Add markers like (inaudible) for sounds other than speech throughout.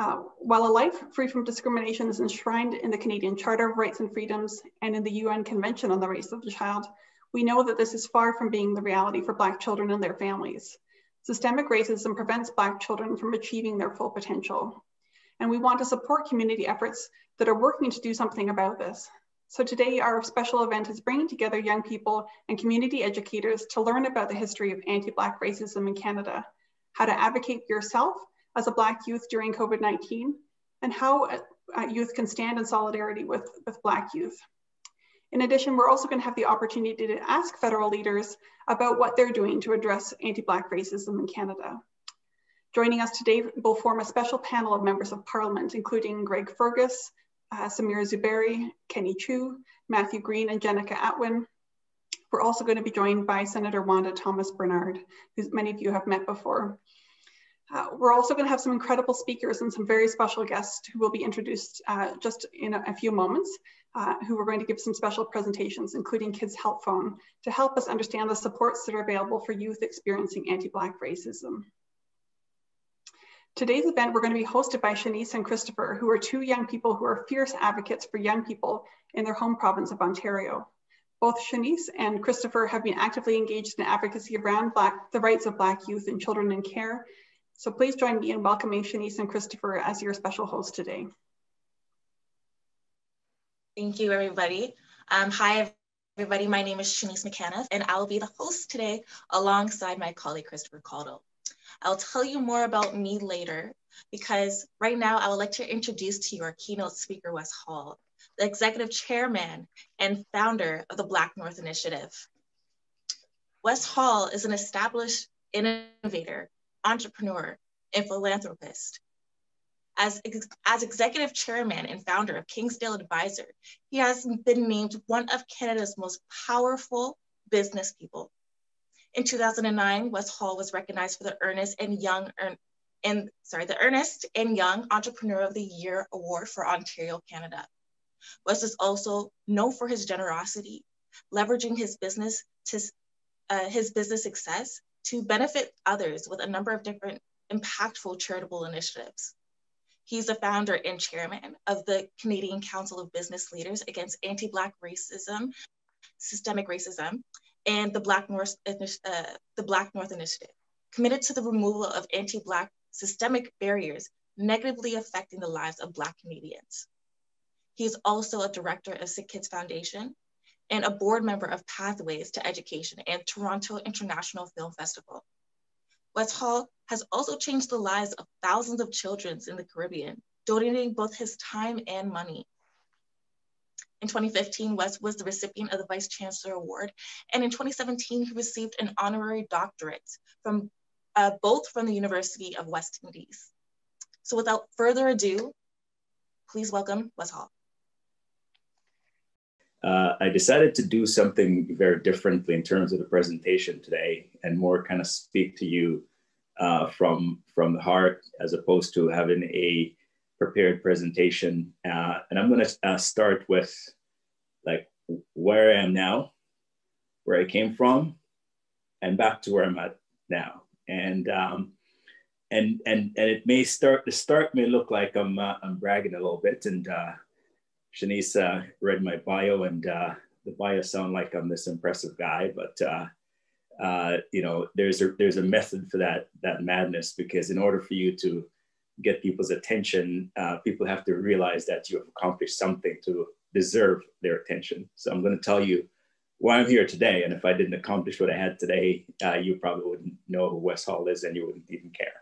Uh, while a life free from discrimination is enshrined in the Canadian Charter of Rights and Freedoms and in the UN Convention on the Rights of the Child, we know that this is far from being the reality for Black children and their families. Systemic racism prevents Black children from achieving their full potential. And we want to support community efforts that are working to do something about this. So today our special event is bringing together young people and community educators to learn about the history of anti-Black racism in Canada, how to advocate yourself as a Black youth during COVID-19, and how uh, youth can stand in solidarity with, with Black youth. In addition, we're also gonna have the opportunity to ask federal leaders about what they're doing to address anti-Black racism in Canada. Joining us today will form a special panel of members of parliament, including Greg Fergus, uh, Sameer Zuberi, Kenny Chiu, Matthew Green, and Jenica Atwin. We're also going to be joined by Senator Wanda Thomas Bernard, who many of you have met before. Uh, we're also going to have some incredible speakers and some very special guests who will be introduced uh, just in a, a, few moments, uh, who are going to give some special presentations, including Kids Help Phone, to help us understand the supports that are available for youth experiencing anti-Black racism. Today's event, we're going to be hosted by Shanice and Christopher, who are two young people who are fierce advocates for young people in their home province of Ontario. Both Shanice and Christopher have been actively engaged in advocacy around Black, the rights of Black youth and children in care so please join me in welcoming Shanice and Christopher as your special host today. Thank you, everybody. Um, hi, everybody. My name is Shanice McCannis, and I will be the host today alongside my colleague, Christopher Caldwell. I'll tell you more about me later because right now I would like to introduce to you our keynote speaker, Wes Hall, the executive chairman and founder of the Black North Initiative. Wes Hall is an established innovator entrepreneur, and philanthropist. As, as executive chairman and founder of Kingsdale Advisor, he has been named one of Canada's most powerful business people. In 2009, Wes Hall was recognized for the Ernst and Young and sorry, the Ernst and Young Entrepreneur of the Year Award for Ontario, Canada. Wes is also known for his generosity, leveraging his business to uh, his business success to benefit others with a number of different impactful charitable initiatives. He's a founder and chairman of the Canadian Council of Business Leaders Against Anti-Black Racism, Systemic Racism, and the Black North, uh, the Black North Initiative, committed to the removal of anti-Black systemic barriers negatively affecting the lives of Black Canadians. He's also a director of Sick Kids Foundation and a board member of Pathways to Education and Toronto International Film Festival. Wes Hall has also changed the lives of thousands of children in the Caribbean, donating both his time and money. In 2015, Wes was the recipient of the Vice Chancellor Award, and in 2017, he received an honorary doctorate from uh, both from the University of West Indies. So without further ado, please welcome Wes Hall uh, I decided to do something very differently in terms of the presentation today and more kind of speak to you uh, from, from the heart as opposed to having a prepared presentation. Uh, and I'm gonna uh, start with like where I am now, where I came from, and back to where I'm at now. And um, and and and it may start the start may look like I'm uh, I'm bragging a little bit and uh, Shanice uh, read my bio, and uh, the bio sound like I'm this impressive guy, but uh, uh, you know, there's a there's a method for that that madness because in order for you to get people's attention, uh, people have to realize that you have accomplished something to deserve their attention. So I'm going to tell you why I'm here today, and if I didn't accomplish what I had today, you probably wouldn't know who Wes Hall is, and you wouldn't even care.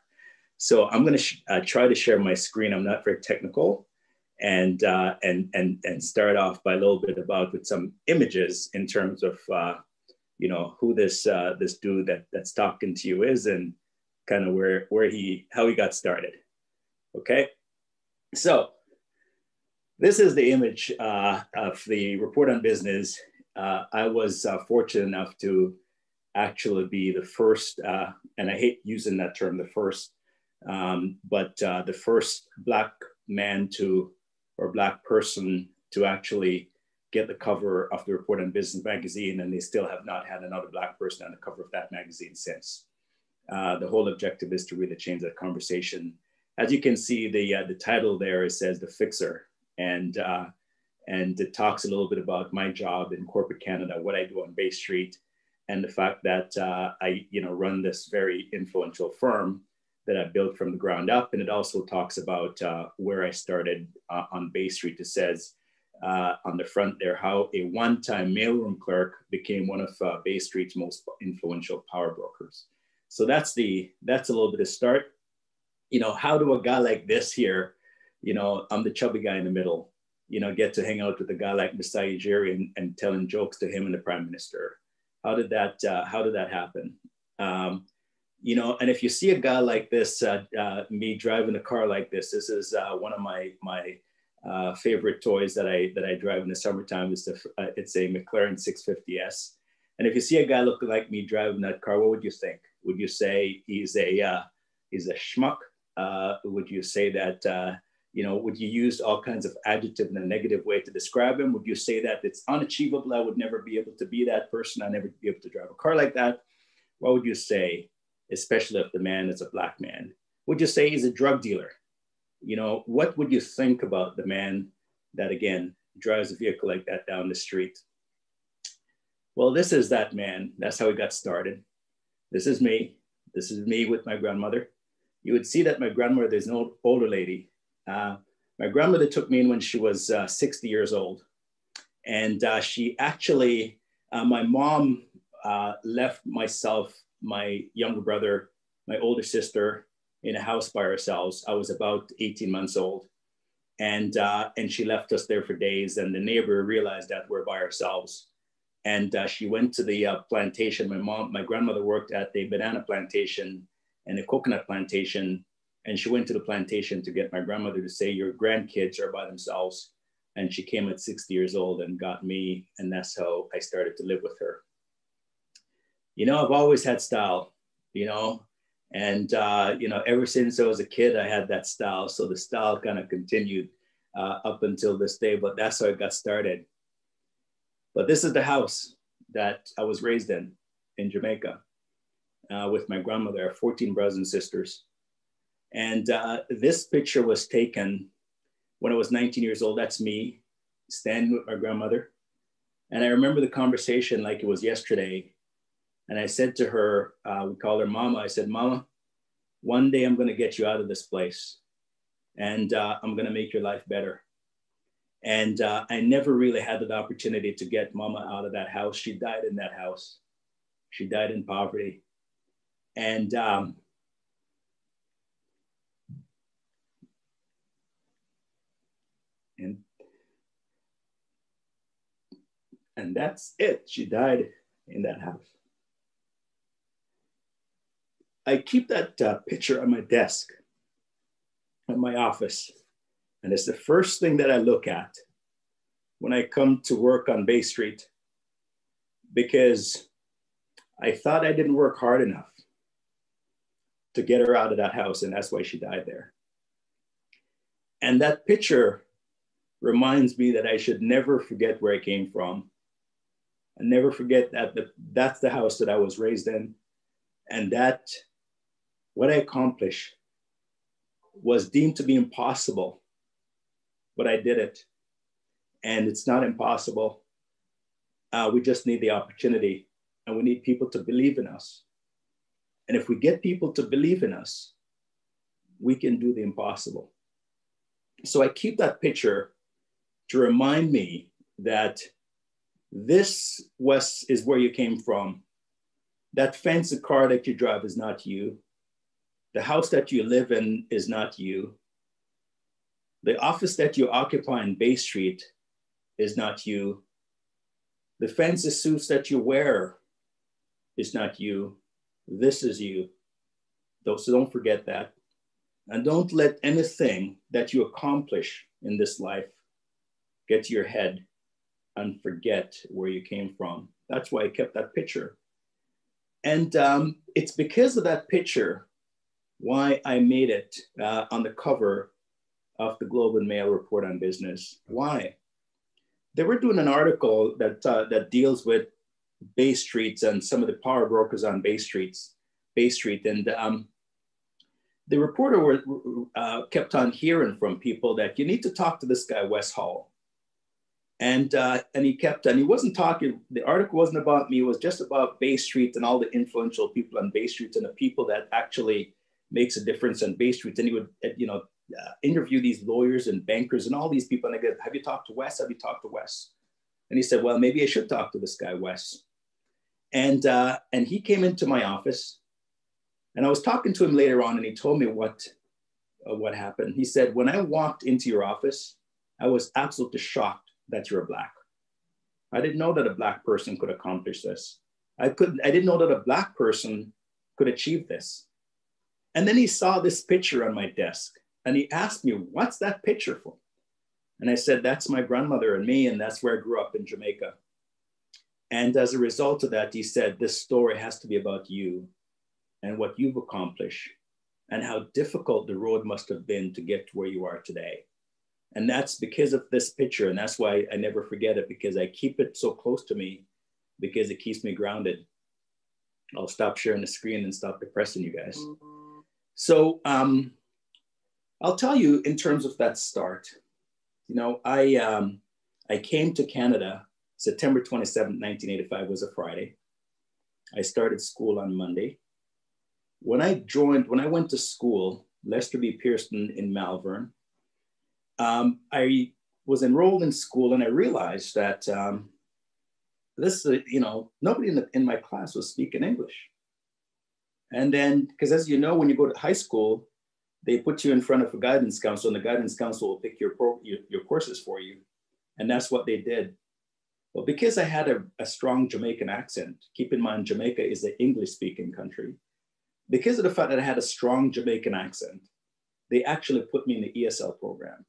So I'm going to try to share my screen. I'm not very technical and uh, and and and start off by a little bit about with some images in terms of uh, you know who this uh, this dude that that's talking to you is and kind of where where he how he got started. Okay, so this is the image uh, of the report on business. Uh, I was uh, fortunate enough to actually be the first, and I hate using that term, the first, um, but the first black man to or black person to actually get the cover of the report on business magazine and they still have not had another black person on the cover of that magazine since. Uh, the whole objective is to really change that conversation. As you can see, the uh, the title there it says the fixer, and uh, and it talks a little bit about my job in corporate Canada, what I do on Bay Street, and the fact that uh, I you know run this very influential firm that I built from the ground up, and it also talks about uh, where I started uh, on Bay Street. It says. Uh, on the front there, how a one-time mailroom clerk became one of Bay Street's most influential power brokers. So that's the that's a little bit of start you know, how do a guy like this here, you know, I'm the chubby guy in the middle, you know, get to hang out with a guy like Masai Ujiri and, and telling jokes to him and the prime minister? How did that, uh, how did that happen? Um, you know, and if you see a guy like this, uh, uh, me driving a car like this, this is uh, one of my, my uh, favorite toys that I, that I drive in the summertime. It's, the, uh, it's a McLaren 650S. And if you see a guy looking like me driving that car, what would you think? Would you say he's a, he's a schmuck? Uh, would you say that, uh, you know, would you use all kinds of adjective in a negative way to describe him? Would you say that it's unachievable? I would never be able to be that person. I never be able to drive a car like that. What would you say, especially if the man is a black man? Would you say he's a drug dealer? You know, what would you think about the man that again drives a vehicle like that down the street? Well, this is that man. That's how he got started. This is me. This is me with my grandmother you would see that my grandmother is an older lady. Uh, my grandmother took me in when she was uh, 60 years old. And uh, she actually, uh, my mom uh, left myself, my younger brother, my older sister in a house by ourselves. I was about 18 months old. And, uh, and she left us there for days. And the neighbor realized that we're by ourselves. And she went to the plantation. My mom, my grandmother worked at the banana plantation and a coconut plantation. And she went to the plantation to get my grandmother to say, Your grandkids are by themselves. And she came at 60 years old and got me. And that's how I started to live with her. You know, I've always had style, you know, and, uh, you know, ever since I was a kid, I had that style. So the style kind of continued uh, up until this day, but that's how it got started. But this is the house that I was raised in, in Jamaica uh, with my grandmother, 14 brothers and sisters. And uh, this picture was taken when I was 19 years old. That's me standing with my grandmother. And I remember the conversation like it was yesterday. And I said to her, uh, we called her Mama. I said, Mama, one day I'm going to get you out of this place and uh, I'm going to make your life better. And uh, I never really had the opportunity to get Mama out of that house. She died in that house. She died in poverty. And um, and and that's it. She died in that house. I keep that uh, picture on my desk in my office, and it's the first thing that I look at when I come to work on Bay Street because I thought I didn't work hard enough to get her out of that house, and that's why she died there. And that picture reminds me that I should never forget where I came from. And never forget that the, that's the house that I was raised in. And that what I accomplished was deemed to be impossible, but I did it. And it's not impossible. Uh, we just need the opportunity and we need people to believe in us. And if we get people to believe in us, we can do the impossible. So I keep that picture to remind me that this West is where you came from. That fancy car that you drive is not you. The house that you live in is not you. The office that you occupy in Bay Street is not you. The fancy suits that you wear is not you. This is you. So don't forget that. And don't let anything that you accomplish in this life get to your head and forget where you came from. That's why I kept that picture. And um, it's because of that picture why I made it uh, on the cover of the Globe and Mail report on business. Why? They were doing an article that, uh, that deals with Bay Streets and some of the power brokers on Bay Streets, Bay Street. And um, the reporter were, uh, kept on hearing from people that you need to talk to this guy, Wes Hall. And, uh, and he kept, and he wasn't talking, the article wasn't about me, it was just about Bay Street and all the influential people on Bay Street and the people that actually makes a difference on Bay Street. And he would, you know, uh, interview these lawyers and bankers and all these people. And I go, have you talked to Wes? Have you talked to Wes? And he said, well, maybe I should talk to this guy, Wes. And, uh, and he came into my office and I was talking to him later on and he told me what, uh, what happened. He said, when I walked into your office, I was absolutely shocked that you're black. I didn't know that a black person could accomplish this. I couldn't, I didn't know that a black person could achieve this. And then he saw this picture on my desk and he asked me, what's that picture for? And I said, that's my grandmother and me, and that's where I grew up in Jamaica. And as a result of that, he said, this story has to be about you and what you've accomplished and how difficult the road must have been to get to where you are today. And that's because of this picture. And that's why I never forget it because I keep it so close to me because it keeps me grounded. I'll stop sharing the screen and stop depressing you guys. Mm-hmm. So um, I'll tell you in terms of that start, you know, I, um, I came to Canada September 27, 1985 was a Friday. I started school on Monday. When I joined, when I went to school, Lester B. Pearson in Malvern, um, I was enrolled in school and I realized that um, this, uh, you know, nobody in, the, in my class was speaking English. And then, because as you know, when you go to high school, they put you in front of a guidance counselor and the guidance counselor will pick your, pro, your, your courses for you. And that's what they did. But because I had a, a strong Jamaican accent, keep in mind, Jamaica is an English speaking country because of the fact that I had a strong Jamaican accent, they actually put me in the ESL program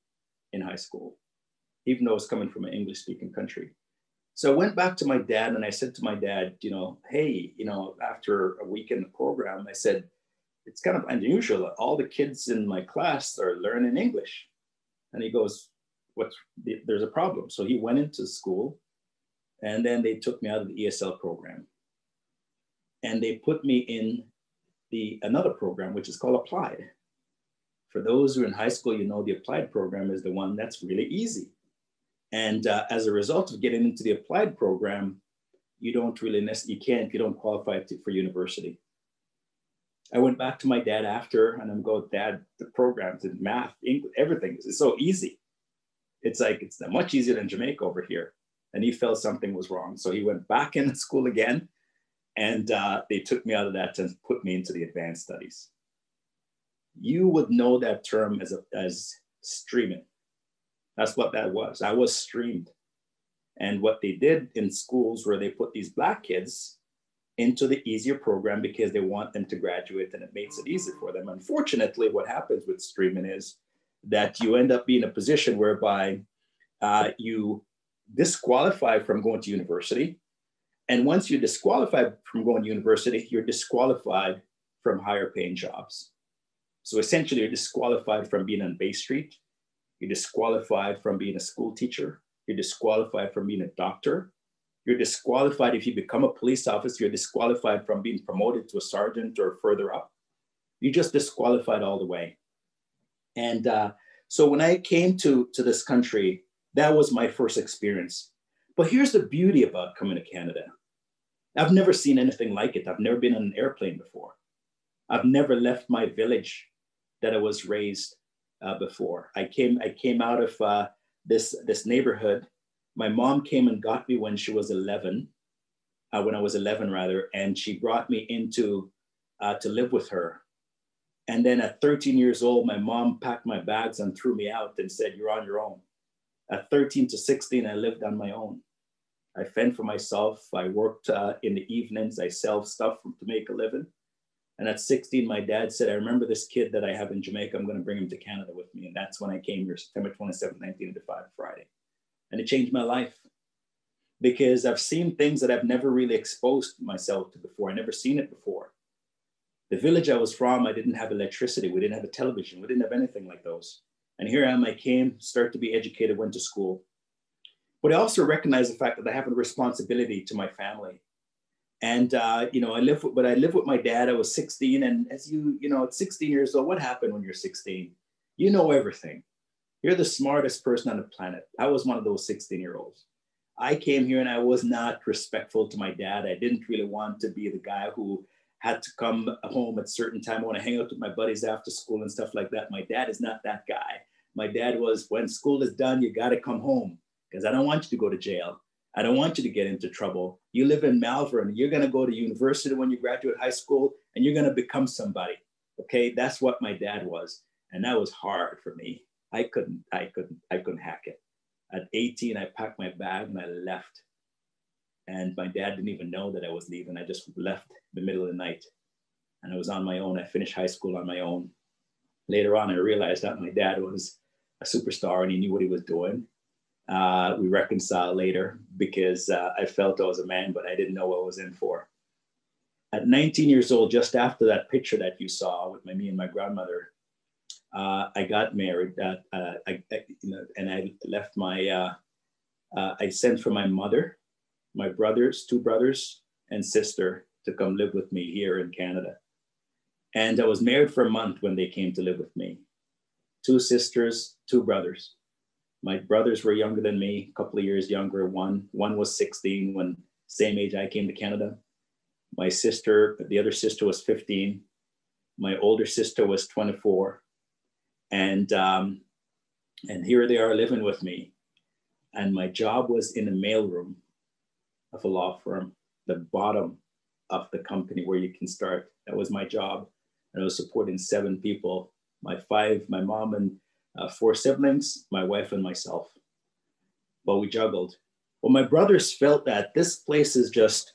in high school, even though I was coming from an English speaking country. So I went back to my dad and I said to my dad, you know, hey, you know, after a week in the program, I said, it's kind of unusual. that All the kids in my class are learning English. And he goes, what's, there's a problem. So he went into school and then they took me out of the ESL program and they put me in the another program, which is called Applied. For those who are in high school, you know the Applied program is the one that's really easy. And uh, as a result of getting into the Applied program, you don't really, you can't, you don't qualify to, for university. I went back to my dad after and I'm going, Dad, the programs in math, English, everything is so easy. It's like, it's much easier than Jamaica over here. And he felt something was wrong. So he went back in school again and uh, they took me out of that and put me into the advanced studies. You would know that term as, a, as streaming. That's what that was. I was streamed. And what they did in schools where they put these black kids into the easier program because they want them to graduate and it makes it easy for them. Unfortunately, what happens with streaming is that you end up being in a position whereby uh, you disqualify from going to university and once you're disqualified from going to university, you're disqualified from higher paying jobs. So essentially, you're disqualified from being on Bay Street. You're disqualified from being a school teacher. You're disqualified from being a doctor. You're disqualified if you become a police officer. You're disqualified from being promoted to a sergeant or further up. You're just disqualified all the way. And uh, so when I came to, to this country, that was my first experience. But here's the beauty about coming to Canada I've never seen anything like it. I've never been on an airplane before. I've never left my village that I was raised uh, before. I came, I came out of uh, this, this neighborhood. My mom came and got me when she was 11, uh, when I was 11 rather, and she brought me into uh, to live with her. And then at 13 years old, my mom packed my bags and threw me out and said, you're on your own. At 13 to 16, I lived on my own. I fend for myself. I worked uh, in the evenings. I sell stuff to make a living. And at 16, my dad said, I remember this kid that I have in Jamaica. I'm going to bring him to Canada with me. And that's when I came here, September 27, 1985, Friday. And it changed my life because I've seen things that I've never really exposed myself to before. I never seen it before. The village I was from, I didn't have electricity. We didn't have a television. We didn't have anything like those. And here I am, I came, started to be educated, went to school. But I also recognize the fact that I have a responsibility to my family. And uh, you know, I live, with, but I lived with my dad. I was 16, and as you, you know, at 16 years old, what happened when you're 16? You know everything. You're the smartest person on the planet. I was one of those 16 year olds. I came here and I was not respectful to my dad. I didn't really want to be the guy who had to come home at certain time. I want to hang out with my buddies after school and stuff like that. My dad is not that guy. My dad was, when school is done, you got to come home because I don't want you to go to jail. I don't want you to get into trouble. You live in Malvern. You're going to go to university when you graduate high school and you're going to become somebody. Okay. That's what my dad was. And that was hard for me. I couldn't, I couldn't, I couldn't hack it. At 18, I packed my bag and I left. And my dad didn't even know that I was leaving. I just left the middle of the night. And I was on my own. I finished high school on my own. Later on, I realized that my dad was a superstar and he knew what he was doing. Uh, we reconciled later because uh, I felt I was a man, but I didn't know what I was in for. At 19 years old, just after that picture that you saw with my, me and my grandmother, uh, I got married. Uh, uh, I, I, you know, and I left my. Uh, I sent for my mother, my brothers, two brothers and sister, to come live with me here in Canada. And I was married for a month when they came to live with me. Two sisters, two brothers. My brothers were younger than me, a couple of years younger. One, one was 16 when same age I came to Canada. My sister, the other sister was 15. My older sister was 24 and um, and here they are living with me. And my job was in the mailroom of a law firm, the bottom of the company where you can start. That was my job. And I was supporting seven people my five, my mom and uh, four siblings, my wife and myself. But we juggled. Well, my brothers felt that this place is just,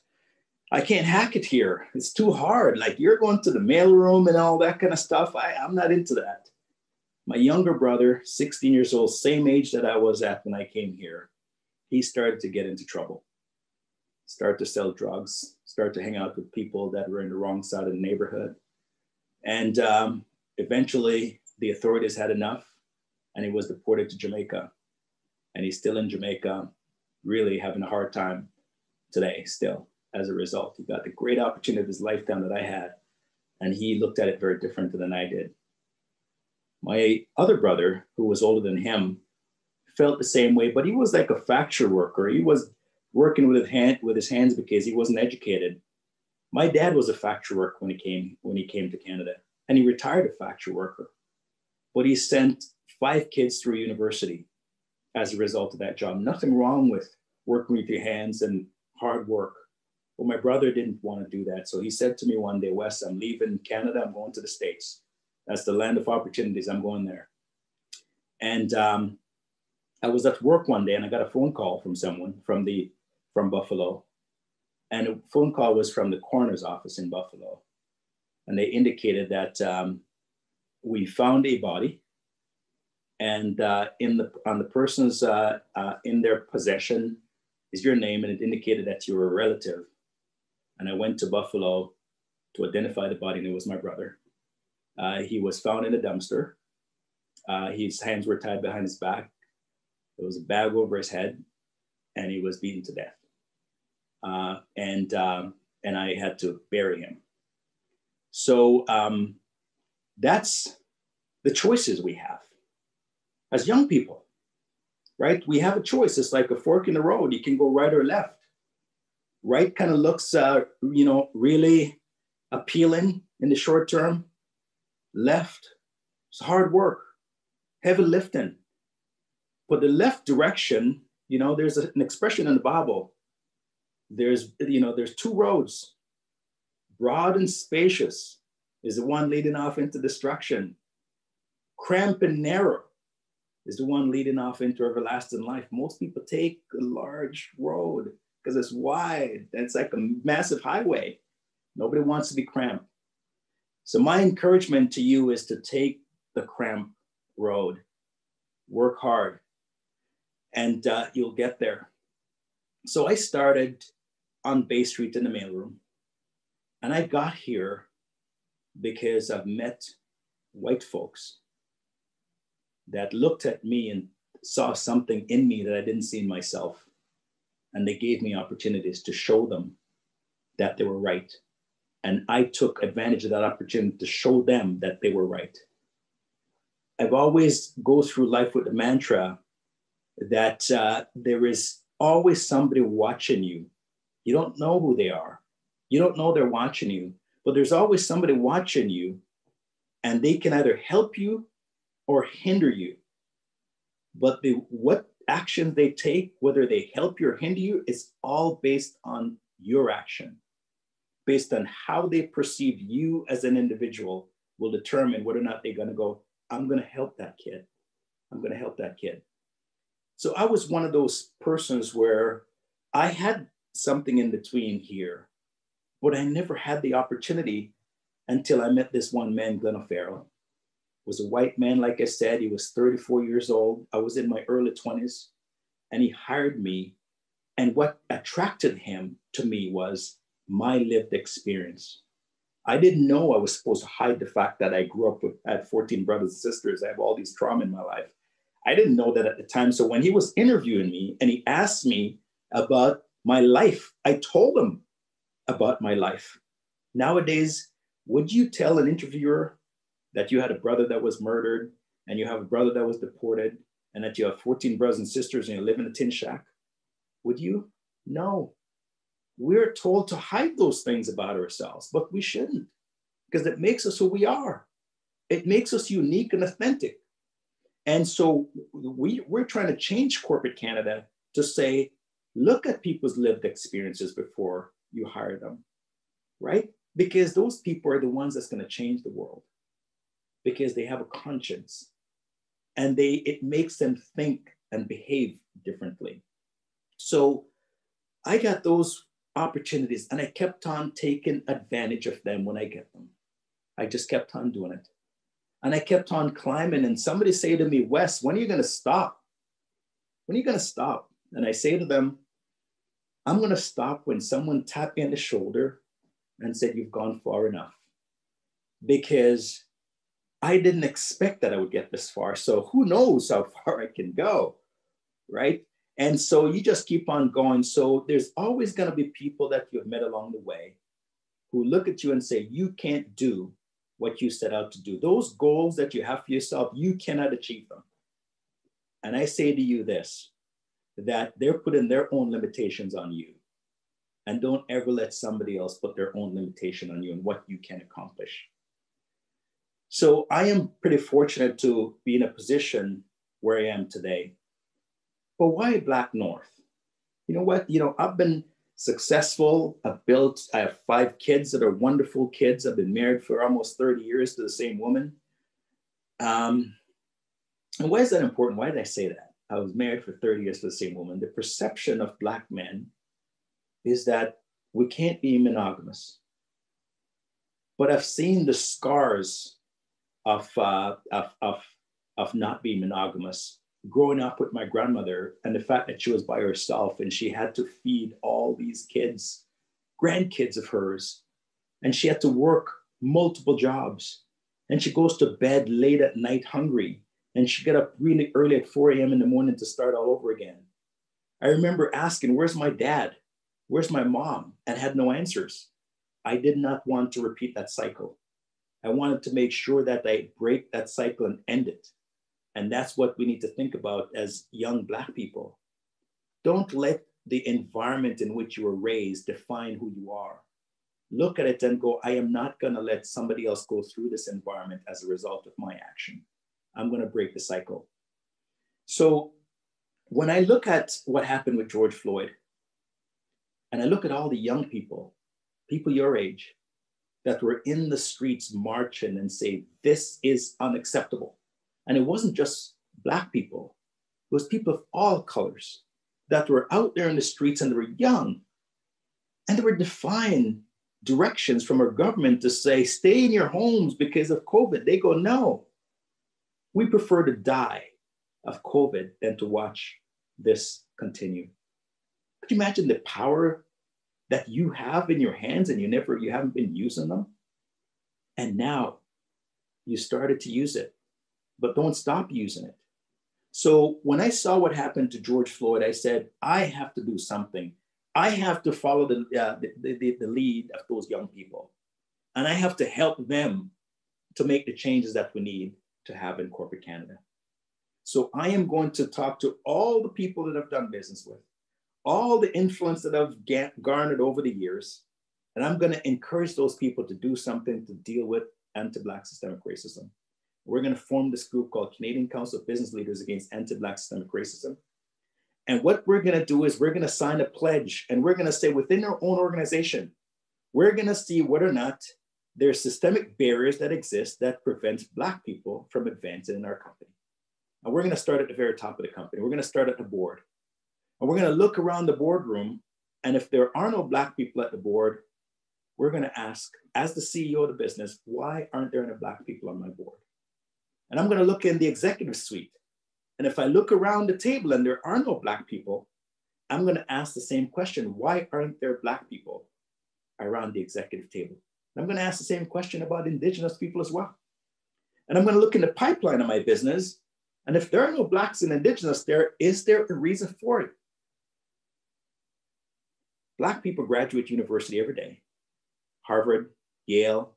I can't hack it here. It's too hard. Like you're going to the mailroom and all that kind of stuff. I, I'm not into that. My younger brother, 16 years old, same age that I was at when I came here, he started to get into trouble. Start to sell drugs, start to hang out with people that were in the wrong side of the neighborhood. And um, eventually the authorities had enough and he was deported to Jamaica. And he's still in Jamaica, really having a hard time today, still, as a result. He got the great opportunity of his lifetime that I had, and he looked at it very different than I did. My other brother, who was older than him, felt the same way, but he was like a factory worker. He was working with his, hand, with his hands because he wasn't educated. My dad was a factory worker when he came when he came to Canada, and he retired a factory worker. But he sent five kids through university as a result of that job. Nothing wrong with working with your hands and hard work. But my brother didn't want to do that. So he said to me one day, Wes, I'm leaving Canada, I'm going to the States. That's the land of opportunities. I'm going there. And um, I was at work one day and I got a phone call from someone from the from Buffalo. And the phone call was from the coroner's office in Buffalo. And they indicated that um, we found a body and uh, in the on the person's uh, uh, in their possession is your name and it indicated that you were a relative and i went to buffalo to identify the body and it was my brother uh, he was found in a dumpster. Uh, his hands were tied behind his back. There was a bag over his head, and he was beaten to death. Uh, and um, and I had to bury him. So um, that's the choices we have as young people, right? We have a choice. It's like a fork in the road. You can go right or left. Right kind of looks, uh, you know, really appealing in the short term left. It's hard work, heavy lifting. But the left direction, you know, there's an expression in the Bible. There's, you know, there's two roads. Broad and spacious is the one leading off into destruction. Cramped and narrow is the one leading off into everlasting life. Most people take a large road because it's wide. It's like a massive highway. Nobody wants to be cramped. So my encouragement to you is to take the cramp road, work hard, and uh, you'll get there. So I started on Bay Street in the mailroom, and I got here because I've met white folks that looked at me and saw something in me that I didn't see in myself. And they gave me opportunities to show them that they were right. And I took advantage of that opportunity to show them that they were right. I've always go through life with the mantra that uh, there is always somebody watching you. You don't know who they are. You don't know they're watching you, but there's always somebody watching you, and they can either help you or hinder you. But the what actions they take, whether they help you or hinder you, is all based on your action. Based on how they perceive you as an individual, will determine whether or not they're going to go, I'm going to help that kid. I'm going to help that kid. So I was one of those persons where I had something in between here, but I never had the opportunity until I met this one man, Glenn O'Farrell. Was a white man, like I said, he was 34 years old. I was in my early 20s, and he hired me. And what attracted him to me was my lived experience. I didn't know I was supposed to hide the fact that I grew up with, I had 14 brothers and sisters. I have all these trauma in my life. I didn't know that at the time. So when he was interviewing me and he asked me about my life, I told him about my life. Nowadays, would you tell an interviewer that you had a brother that was murdered and you have a brother that was deported and that you have 14 brothers and sisters and you live in a tin shack? Would you? No. We're told to hide those things about ourselves, but we shouldn't because it makes us who we are. It makes us unique and authentic. And so we, we're trying to change corporate Canada to say, look at people's lived experiences before you hire them, right? Because those people are the ones that's going to change the world because they have a conscience and they it makes them think and behave differently. So I got those opportunities and I kept on taking advantage of them when I get them. I just kept on doing it. And I kept on climbing. And somebody say to me, Wes, when are you going to stop? When are you going to stop? And I say to them, I'm going to stop when someone tapped me on the shoulder and said, You've gone far enough. Because I didn't expect that I would get this far. So who knows how (laughs) far I can go, right? And so you just keep on going. So there's always going to be people that you've met along the way who look at you and say, You can't do what you set out to do. Those goals that you have for yourself, you cannot achieve them. And I say to you this that they're putting their own limitations on you. And don't ever let somebody else put their own limitation on you and what you can accomplish. So I am pretty fortunate to be in a position where I am today. But why Black North? You know what? You know, I've been successful. I've built, I have five kids that are wonderful kids. I've been married for almost 30 years to the same woman. Um, and why is that important? Why did I say that? I was married for 30 years to the same woman. The perception of Black men is that we can't be monogamous. But I've seen the scars of, uh, of, of, of not being monogamous growing up with my grandmother and the fact that she was by herself and she had to feed all these kids, grandkids of hers, and she had to work multiple jobs. And she goes to bed late at night hungry, and she get up really early at 4 a.m. in the morning to start all over again. I remember asking, Where's my dad? Where's my mom? And had no answers. I did not want to repeat that cycle. I wanted to make sure that I break that cycle and end it. And that's what we need to think about as young Black people. Don't let the environment in which you were raised define who you are. Look at it and go, I am not going to let somebody else go through this environment as a result of my action. I'm going to break the cycle. So when I look at what happened with George Floyd, and I look at all the young people, people your age, that were in the streets marching and say, this is unacceptable. And it wasn't just Black people, it was people of all colors that were out there in the streets and they were young. And they were defying directions from our government to say, stay in your homes because of COVID. They go, no, we prefer to die of COVID than to watch this continue. Could you imagine the power that you have in your hands and you never, you haven't been using them? And now you started to use it but don't stop using it. So when I saw what happened to George Floyd, I said, I have to do something. I have to follow the, uh, the, the, the lead of those young people. And I have to help them to make the changes that we need to have in corporate Canada. So I am going to talk to all the people that I've done business with, all the influence that I've garnered over the years, and I'm going to encourage those people to do something to deal with anti-Black systemic racism. We're going to form this group called Canadian Council of Business Leaders Against Anti-Black Systemic Racism. And what we're going to do is we're going to sign a pledge and we're going to say within our own organization, we're going to see whether or not there's systemic barriers that exist that prevent Black people from advancing in our company. And we're going to start at the very top of the company. We're going to start at the board. And we're going to look around the boardroom. And if there are no Black people at the board, we're going to ask, as the CEO of the business, why aren't there any Black people on my board? And I'm going to look in the executive suite. And if I look around the table and there are no Black people, I'm going to ask the same question why aren't there Black people around the executive table? And I'm going to ask the same question about Indigenous people as well. And I'm going to look in the pipeline of my business. And if there are no Blacks and Indigenous there, is there a reason for it? Black people graduate university every day Harvard, Yale,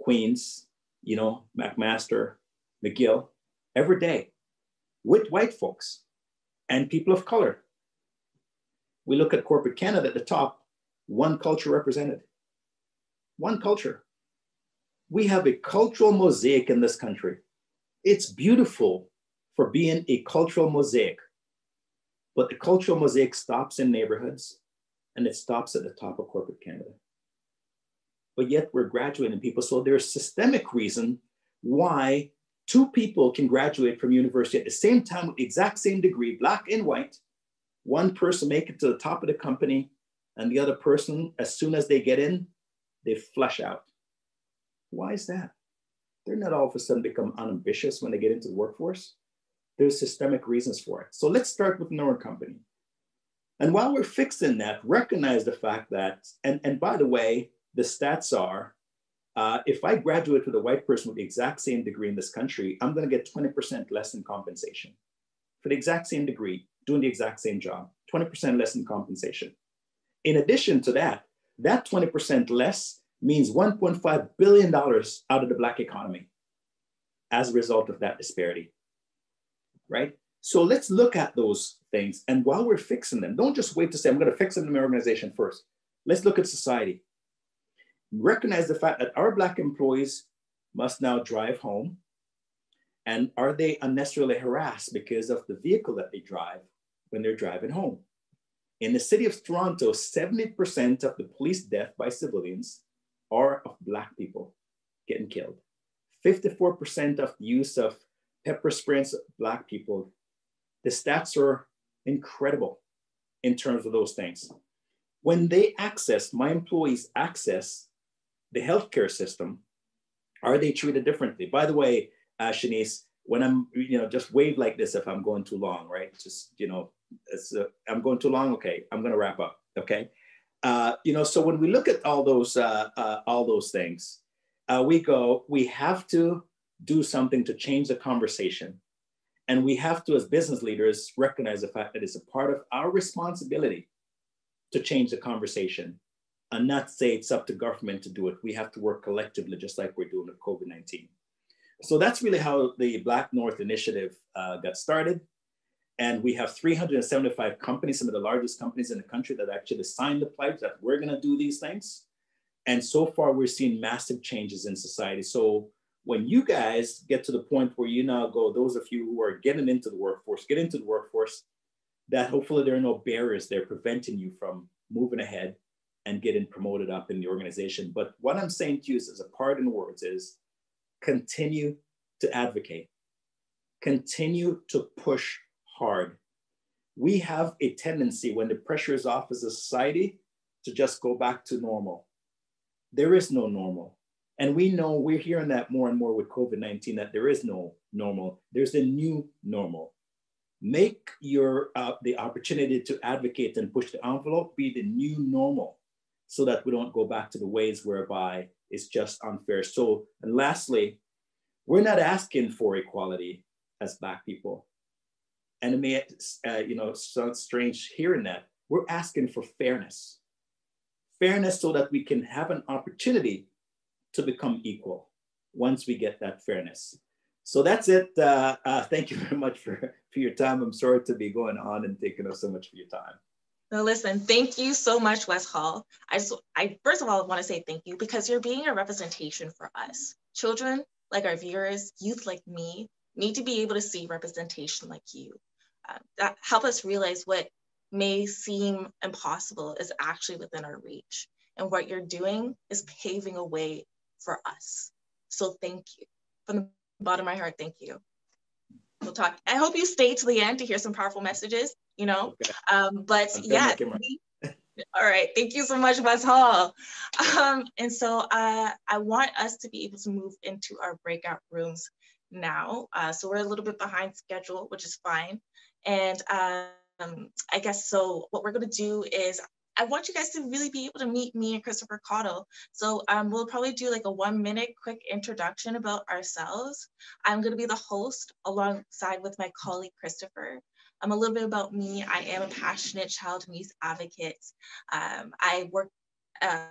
Queens, you know, McMaster, McGill, every day with white folks and people of color. We look at corporate Canada at the top, one culture represented. One culture. We have a cultural mosaic in this country. It's beautiful for being a cultural mosaic, but the cultural mosaic stops in neighborhoods and it stops at the top of corporate Canada but yet we're graduating people. So there's systemic reason why two people can graduate from university at the same time with the exact same degree, black and white. One person make it to the top of the company, and the other person, as soon as they get in, they flush out. Why is that? They're not all of a sudden become unambitious when they get into the workforce. There's systemic reasons for it. So let's start with our company. And while we're fixing that, recognize the fact that, and, and by the way, the stats are uh, if I graduate with a white person with the exact same degree in this country, I'm going to get 20% less in compensation for the exact same degree, doing the exact same job, 20% less in compensation. In addition to that, that 20% less means $1.5 billion out of the Black economy as a result of that disparity, right? So let's look at those things. And while we're fixing them, don't just wait to say, I'm going to fix them in my organization first. Let's look at society recognize the fact that our Black employees must now drive home. And are they unnecessarily harassed because of the vehicle that they drive when they're driving home? In the city of Toronto, 70% of the police death by civilians are of Black people getting killed. 54% of the use of pepper sprays Black people. The stats are incredible in terms of those things. When they access, my employees access the healthcare system, are they treated differently? By the way, uh, Shanice, when I'm, you know, just wave like this if I'm going too long, right? Just, you know, it's, uh, I'm going too long. Okay, I'm going to wrap up. Okay. Uh, you know, so when we look at all those, uh, uh, all those things, uh, we go, we have to do something to change the conversation. And we have to, as business leaders, recognize the fact that it's a part of our responsibility to change the conversation and not say it's up to government to do it. We have to work collectively, just like we're doing with COVID-19. So that's really how the Black North Initiative uh, got started. And we have 375 companies, some of the largest companies in the country that actually signed the pledge that we're gonna do these things. And so far we're seeing massive changes in society. So when you guys get to the point where you now go, those of you who are getting into the workforce, get into the workforce, that hopefully there are no barriers there preventing you from moving ahead and getting promoted up in the organization. But what I'm saying to you as a part in words is continue to advocate, continue to push hard. We have a tendency when the pressure is off as a society to just go back to normal. There is no normal. And we know we're hearing that more and more with COVID 19 that there is no normal. There's a new normal. Make your uh, the opportunity to advocate and push the envelope be the new normal so that we don't go back to the ways whereby it's just unfair. So, and lastly, we're not asking for equality as Black people. And it may, uh, you know, sound strange hearing that, we're asking for fairness. Fairness so that we can have an opportunity to become equal once we get that fairness. So that's it. Uh, uh, thank you (laughs) very much for, for your time. I'm sorry to be going on and taking up so much of your time. No, listen, thank you so much, Wes Hall. I just, I first of all want to say thank you because you're being a representation for us. Children like our viewers, youth like me, need to be able to see representation like you. Uh, that help us realize what may seem impossible is actually within our reach. And what you're doing is paving a way for us. So thank you. From the bottom of my heart, thank you. We'll talk. I hope you stay to the end to hear some powerful messages, you know. Okay. Um, but yeah. (laughs) All right, thank you so much, Buzz Hall. Um, and so uh, I want us to be able to move into our breakout rooms now. Uh, so we're a little bit behind schedule, which is fine. And um, I guess so what we're gonna do is I want you guys to really be able to meet me and Christopher Caudle. So um, we'll probably do like a one minute quick introduction about ourselves. I'm gonna be the host alongside with my colleague, Christopher. I'm um, a little bit about me, I am a passionate child abuse advocate. Um, I work uh,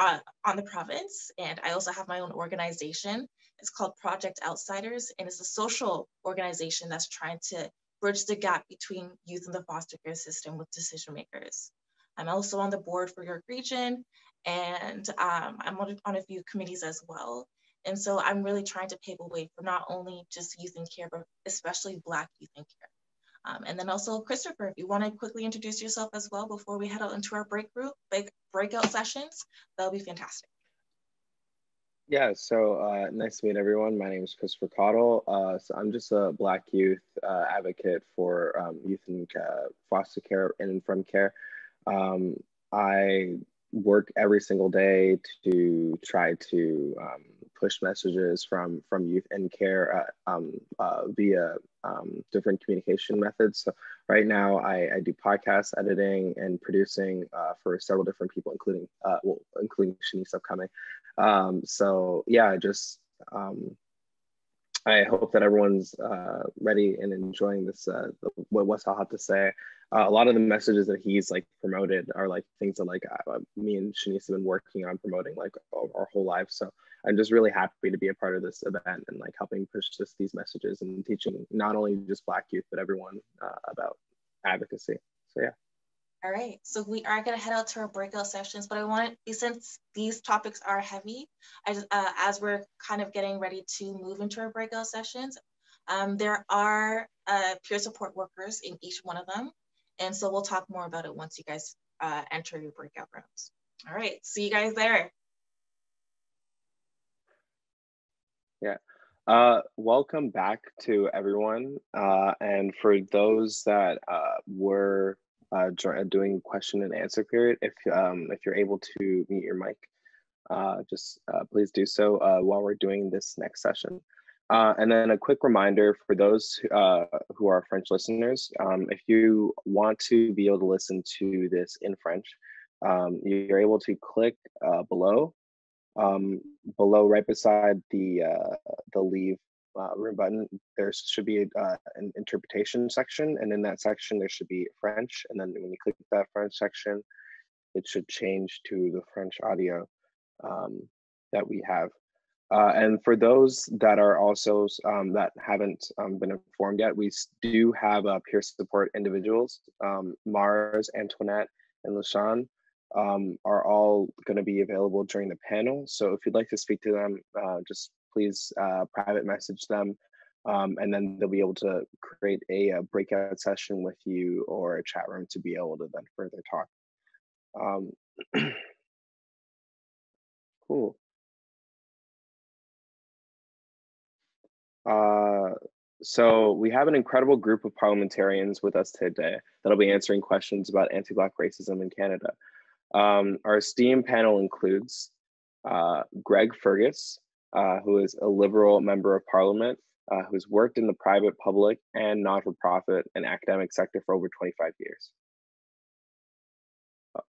on, on the province and I also have my own organization. It's called Project Outsiders and it's a social organization that's trying to bridge the gap between youth in the foster care system with decision makers. I'm also on the board for York Region and um, I'm on, on a few committees as well. And so I'm really trying to pave a way for not only just youth in care, but especially Black youth in care. Um, and then also Christopher, if you want to quickly introduce yourself as well before we head out into our break group, big breakout sessions, that'll be fantastic. Yeah, so uh, nice to meet everyone. My name is Christopher Caudle. Uh, so I'm just a Black youth uh, advocate for um, youth in foster care and from care. Um, I work every single day to try to um, push messages from from youth in care uh, um, uh, via um, different communication methods. So right now I, I do podcast editing and producing uh, for several different people, including uh, well, including Shanice upcoming. Um, so yeah, I just um, I hope that everyone's uh, ready and enjoying this. Uh, what Wes Hall had to say. Uh, a lot of the messages that he's like promoted are like things that like uh, me and Shanice have been working on promoting like our, our whole life. So I'm just really happy to be a part of this event and like helping push this, these messages and teaching not only just Black youth but everyone uh, about advocacy. So yeah. All right, so we are gonna head out to our breakout sessions, but I want since these topics are heavy, I just, uh, as we're kind of getting ready to move into our breakout sessions, um, there are uh, peer support workers in each one of them. And so we'll talk more about it once you guys uh, enter your breakout rooms. All right, see you guys there. Yeah. Uh, welcome back to everyone. Uh, and for those that uh, were uh, doing question and answer period. If um, if you're able to mute your mic, uh, just uh, please do so uh, while we're doing this next session. Uh, and then a quick reminder for those uh, who are French listeners, um, if you want to be able to listen to this in French, um, you're able to click below, um, below right beside the the leave uh, room button, there should be uh, an interpretation section. And in that section, there should be French. And then when you click that French section, it should change to the French audio um, that we have. Uh, and for those that are also um, that haven't um, been informed yet, we do have uh, peer support individuals. Um, Mars, Antoinette, and LaShawn um, are all going to be available during the panel. So if you'd like to speak to them, uh, just please uh, private message them. Um, and then they'll be able to create a, a, breakout session with you or a chat room to be able to then further talk. Um, (clears throat) cool. Uh, so we have an incredible group of parliamentarians with us today that'll be answering questions about anti-Black racism in Canada. Um, our esteemed panel includes uh, Greg Fergus, uh, who is a liberal member of parliament, uh, who's worked in the private, public, and not for profit and academic sector for over 25 years. (laughs) Oh,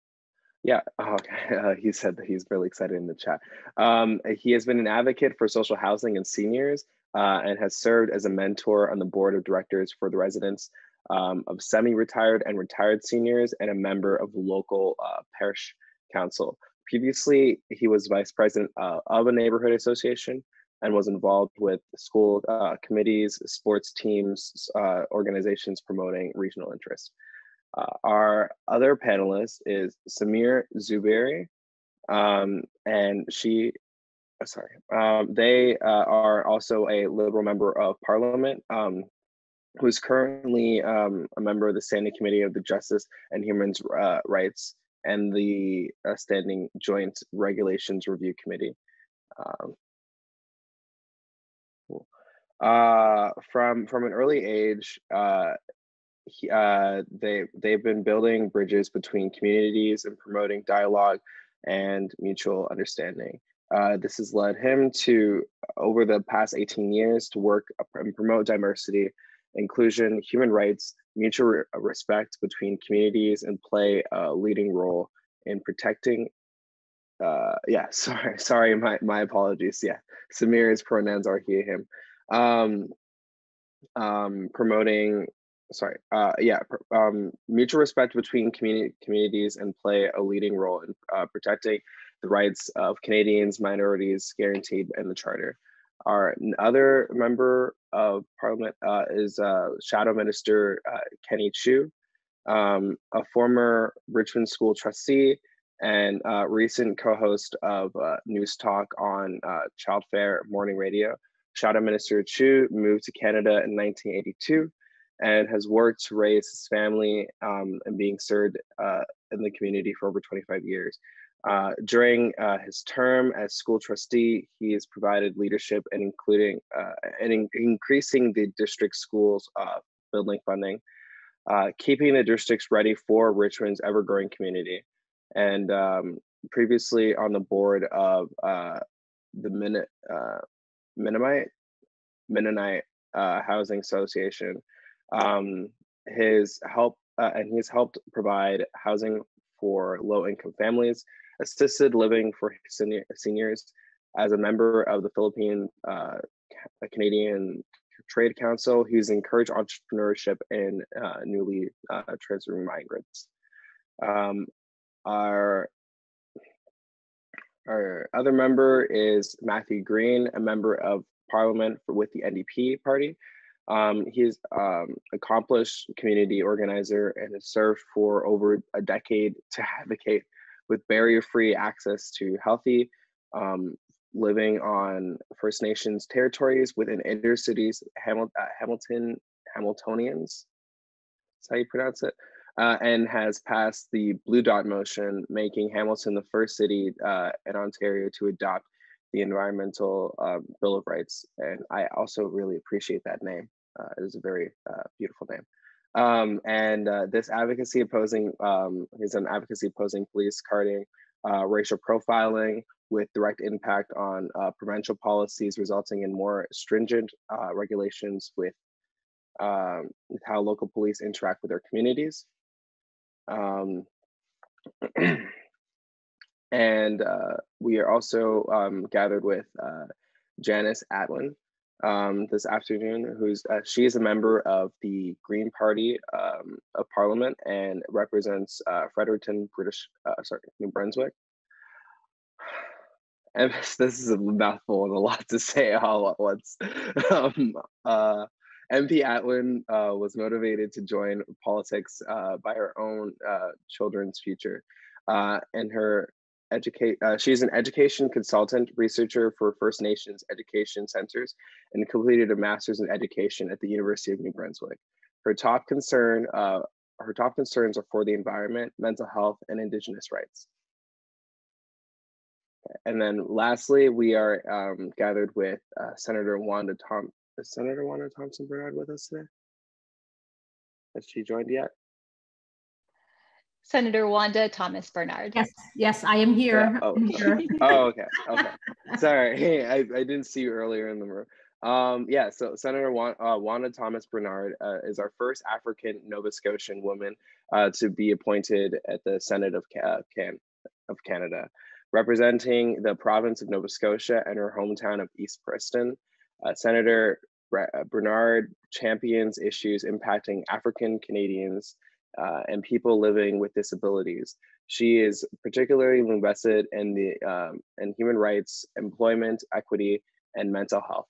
yeah. (laughs) Uh, he said that he's really excited in the chat. Um, he has been an advocate for social housing and seniors uh, and has served as a mentor on the board of directors for the residents um, of semi-retired and retired seniors and a member of local uh, parish council. Previously, he was vice president uh, of a neighborhood association and was involved with school uh, committees, sports teams, uh, organizations promoting regional interests. Uh, our other panelist is Sameer Zuberi, um, and she, uh, sorry, um, they uh, are also a Liberal member of Parliament um, who's currently um, a member of the Standing Committee of the Justice and Human uh, Rights and the uh, Standing Joint Regulations Review Committee. Um, uh, from from an early age, uh, he, uh, they they've been building bridges between communities and promoting dialogue and mutual understanding. Uh, this has led him to, over the past 18 years, to work and promote diversity, inclusion, human rights, mutual re respect between communities, and play a leading role in protecting. Uh, yeah, (laughs) sorry, sorry, my my apologies. Yeah, Sameer's pronouns are he, him um, um, promoting sorry uh, yeah um, mutual respect between community communities and play a leading role in uh, protecting the rights of canadians minorities guaranteed in the charter our other member of parliament uh, is uh, shadow minister uh, kenny Chiu, um, a former richmond school trustee and uh, recent co-host of news talk on childfare morning radio Shadow Minister Chiu moved to Canada in 1982 and has worked to raise his family um, and being served uh, in the community for over 25 years. Uh, during uh, his term as school trustee, he has provided leadership and including uh, and in increasing the district schools uh, building funding, keeping the districts ready for Richmond's ever-growing community, and um, previously on the board of the Minute Mennonite Housing Association. Um, his help uh, and he's helped provide housing for low-income families, assisted living for senior, seniors. As a member of the Philippine uh, Canadian Trade Council, he's encouraged entrepreneurship in uh, newly uh, transferring migrants. Um, our our other member is Matthew Green, a member of Parliament for, with the NDP party. Um, he's um, accomplished community organizer and has served for over a decade to advocate with barrier-free access to healthy um, living on First Nations territories within intercities, Hamil- uh, Hamilton Hamiltonians. That's how you pronounce it uh, and has passed the Blue Dot motion, making Hamilton the first city uh, in Ontario to adopt the Environmental uh, Bill of Rights. And I also really appreciate that name. Uh, it is a very uh, beautiful name. Um, and uh, this advocacy opposing, um, is an advocacy opposing police carding, racial profiling, with direct impact on provincial policies, resulting in more stringent regulations with um, with how local police interact with their communities. Um, (clears throat) and uh, we are also um, gathered with uh, Jenica Atwin um, this afternoon, who's uh, she is a member of the Green Party um, of Parliament and represents uh, Fredericton, British, uh, sorry, New Brunswick. (sighs) And (laughs) this is a mouthful and a lot to say all at once. (laughs) um, uh, MP Atwin uh, was motivated to join politics uh, by her own children's future. And her educate, uh, she's an education consultant researcher for First Nations education centers and completed a master's in education at the University of New Brunswick. Her top concern, uh, her top concerns are for the environment, mental health, and Indigenous rights. And then lastly, we are um, gathered with Senator Wanda Tom, is Senator Wanda Thompson Bernard with us today? Has she joined yet? Senator Wanda Thomas Bernard. Yes, yes, I am here. Yeah. Oh. here. (laughs) oh, okay, okay. Sorry, hey, (laughs) I, I didn't see you earlier in the room. Um, yeah, so Senator Wanda, uh, Wanda Thomas Bernard uh, is our first African Nova Scotian woman uh, to be appointed at the Senate of, Ca Can of Canada, representing the province of Nova Scotia and her hometown of East Preston. Uh, Senator Bernard champions issues impacting African Canadians uh, and people living with disabilities. She is particularly invested in the um, in human rights, employment, equity, and mental health.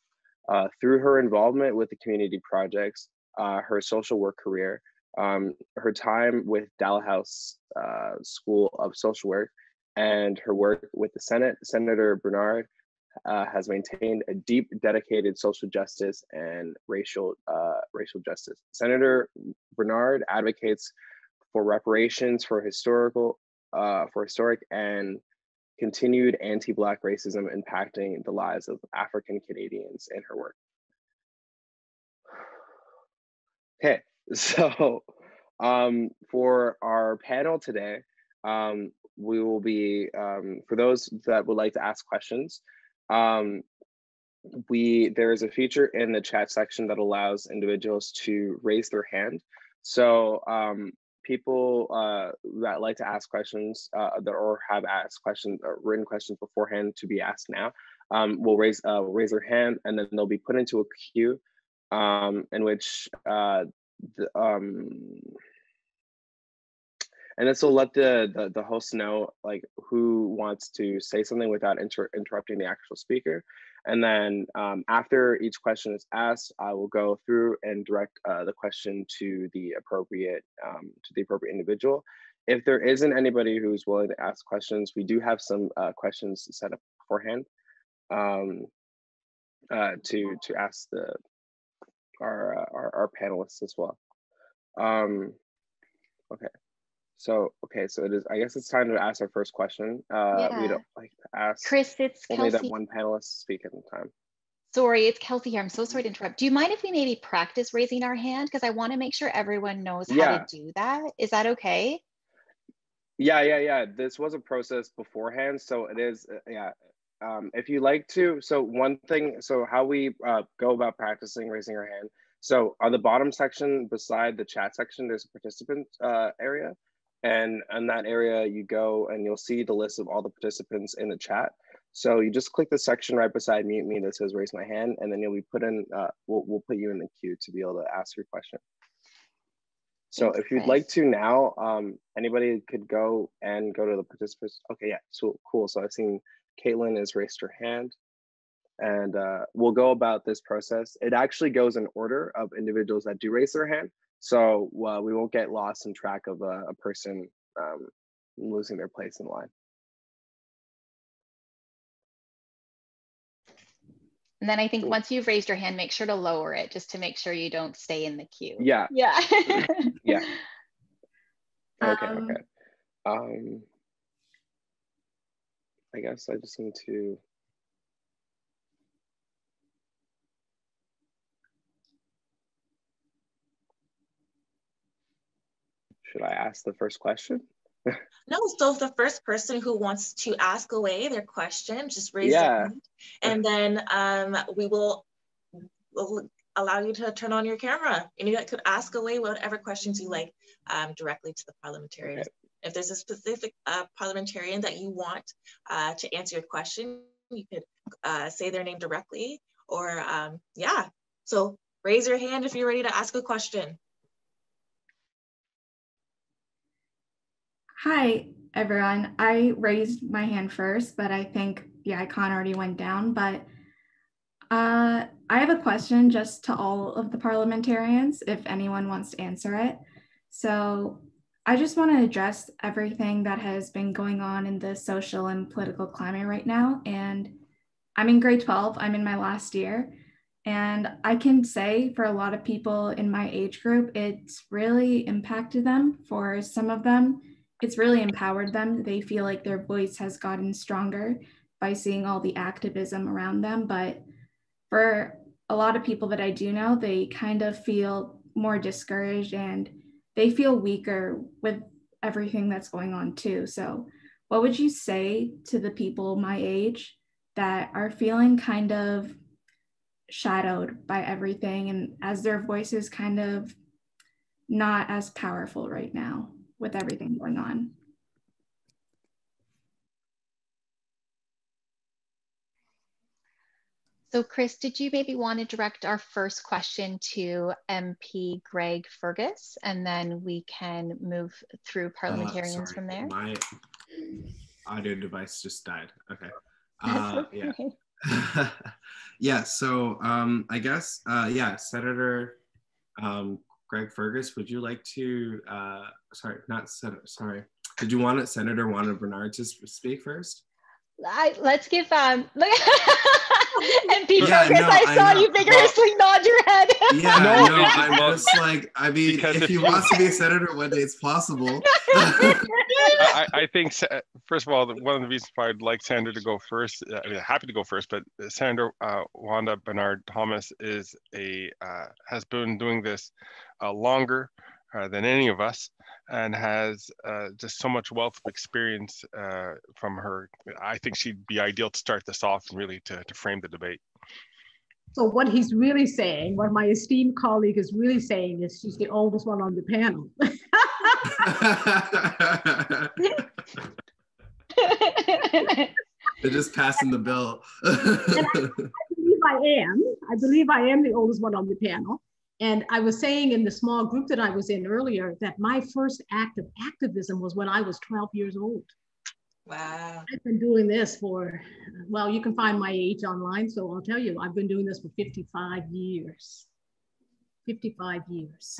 Uh, through her involvement with the community projects, uh, her social work career, um, her time with Dalhousie uh, School of Social Work, and her work with the Senate, Senator Bernard uh, has maintained a deep, dedicated social justice and racial uh, racial justice. Senator Bernard advocates for reparations for historical uh, for historic and continued anti-black racism impacting the lives of African Canadians in her work. Okay, (laughs) so um, for our panel today, um, we will be, um, for those that would like to ask questions, um, we there is a feature in the chat section that allows individuals to raise their hand. So um, people uh, that like to ask questions uh, that or have asked questions or written questions beforehand to be asked now um, will raise uh, raise their hand and then they'll be put into a queue um, in which uh, the, um, and this will let the, the, the host know like who wants to say something without inter interrupting the actual speaker. And then um, after each question is asked, I will go through and direct uh, the question to the appropriate um, to the appropriate individual. If there isn't anybody who's willing to ask questions, we do have some uh, questions set up beforehand um, uh, to to ask the our, uh, our our panelists as well. Um, okay. So, okay, so it is, I guess it's time to ask our first question. Uh, yeah. We don't like to ask Chris, it's only Kelsey. that one panelist speak at a time. Sorry, it's Kelsey here. I'm so sorry to interrupt. Do you mind if we maybe practice raising our hand? Because I want to make sure everyone knows yeah. how to do that. Is that okay? Yeah, yeah, yeah. This was a process beforehand. So it is, uh, yeah. Um, if you like to, so one thing, so how we uh, go about practicing raising our hand. So on the bottom section beside the chat section, there's a participant uh, area. And in that area, you go and you'll see the list of all the participants in the chat. So you just click the section right beside mute me that says raise my hand, and then you'll be put in, uh, we'll, we'll put you in the queue to be able to ask your question. So Thanks, if you'd Chris. like to now, um, anybody could go and go to the participants. Okay, yeah, so cool. So I've seen Caitlin has raised her hand and uh, we'll go about this process. It actually goes in order of individuals that do raise their hand. So uh, we won't get lost in track of a, a person um, losing their place in line. And then I think once you've raised your hand, make sure to lower it just to make sure you don't stay in the queue. Yeah. Yeah. yeah. (laughs) Okay. Um, okay. Um, I guess I just need to. Should I ask the first question? (laughs) no, so the first person who wants to ask away their question, just raise yeah. their hand, and then um, we will, allow you to turn on your camera, and you could ask away whatever questions you like um, directly to the parliamentarian. Okay. If there's a specific uh, parliamentarian that you want uh, to answer your question, you could uh, say their name directly, or um, yeah. So raise your hand if you're ready to ask a question. Hi, everyone. I raised my hand first, but I think the icon already went down. But uh, I have a question just to all of the parliamentarians, if anyone wants to answer it. So I just want to address everything that has been going on in the social and political climate right now. And I'm in grade 12, I'm in my last year. And I can say for a lot of people in my age group, it's really impacted them. For some of them, it's really empowered them. They feel like their voice has gotten stronger by seeing all the activism around them. But for a lot of people that I do know, they kind of feel more discouraged and they feel weaker with everything that's going on too. So, what would you say to the people my age that are feeling kind of shadowed by everything and as their voices kind of not as powerful right now? With everything going on. So Chris, did you maybe want to direct our first question to MP Greg Fergus, and then we can move through uh, parliamentarians uh, from there? My audio device just died. Okay. (laughs) Uh, okay. Yeah. (laughs) yeah. So um, I guess, uh, yeah, Senator um, Greg Fergus, would you like to, uh, sorry, not Senator, sorry. Did you want Senator Wanda Bernard to speak first? I, let's give um (laughs) and Pete yeah, Chris, no, I saw I you vigorously well, nod your head. yeah, no, no, I'm just like, I mean, because if, if he wants to be a senator one day, it's possible. (laughs) I, I, think, first of all, one of the reasons why I'd like Senator to go first, uh, I mean, happy to go first, but Senator uh, Wanda Bernard Thomas is a uh, has been doing this longer uh, than any of us and has uh, just so much wealth of experience uh, from her. I think she'd be ideal to start this off and really to, to frame the debate. So what he's really saying, what my esteemed colleague is really saying is she's the oldest one on the panel. (laughs) They're just passing the bill. I, I believe I am. I believe I am the oldest one on the panel. And I was saying in the small group that I was in earlier that my first act of activism was when I was 12 years old. Wow. I've been doing this for, well, you can find my age online. So I'll tell you, I've been doing this for 55 years. 55 years.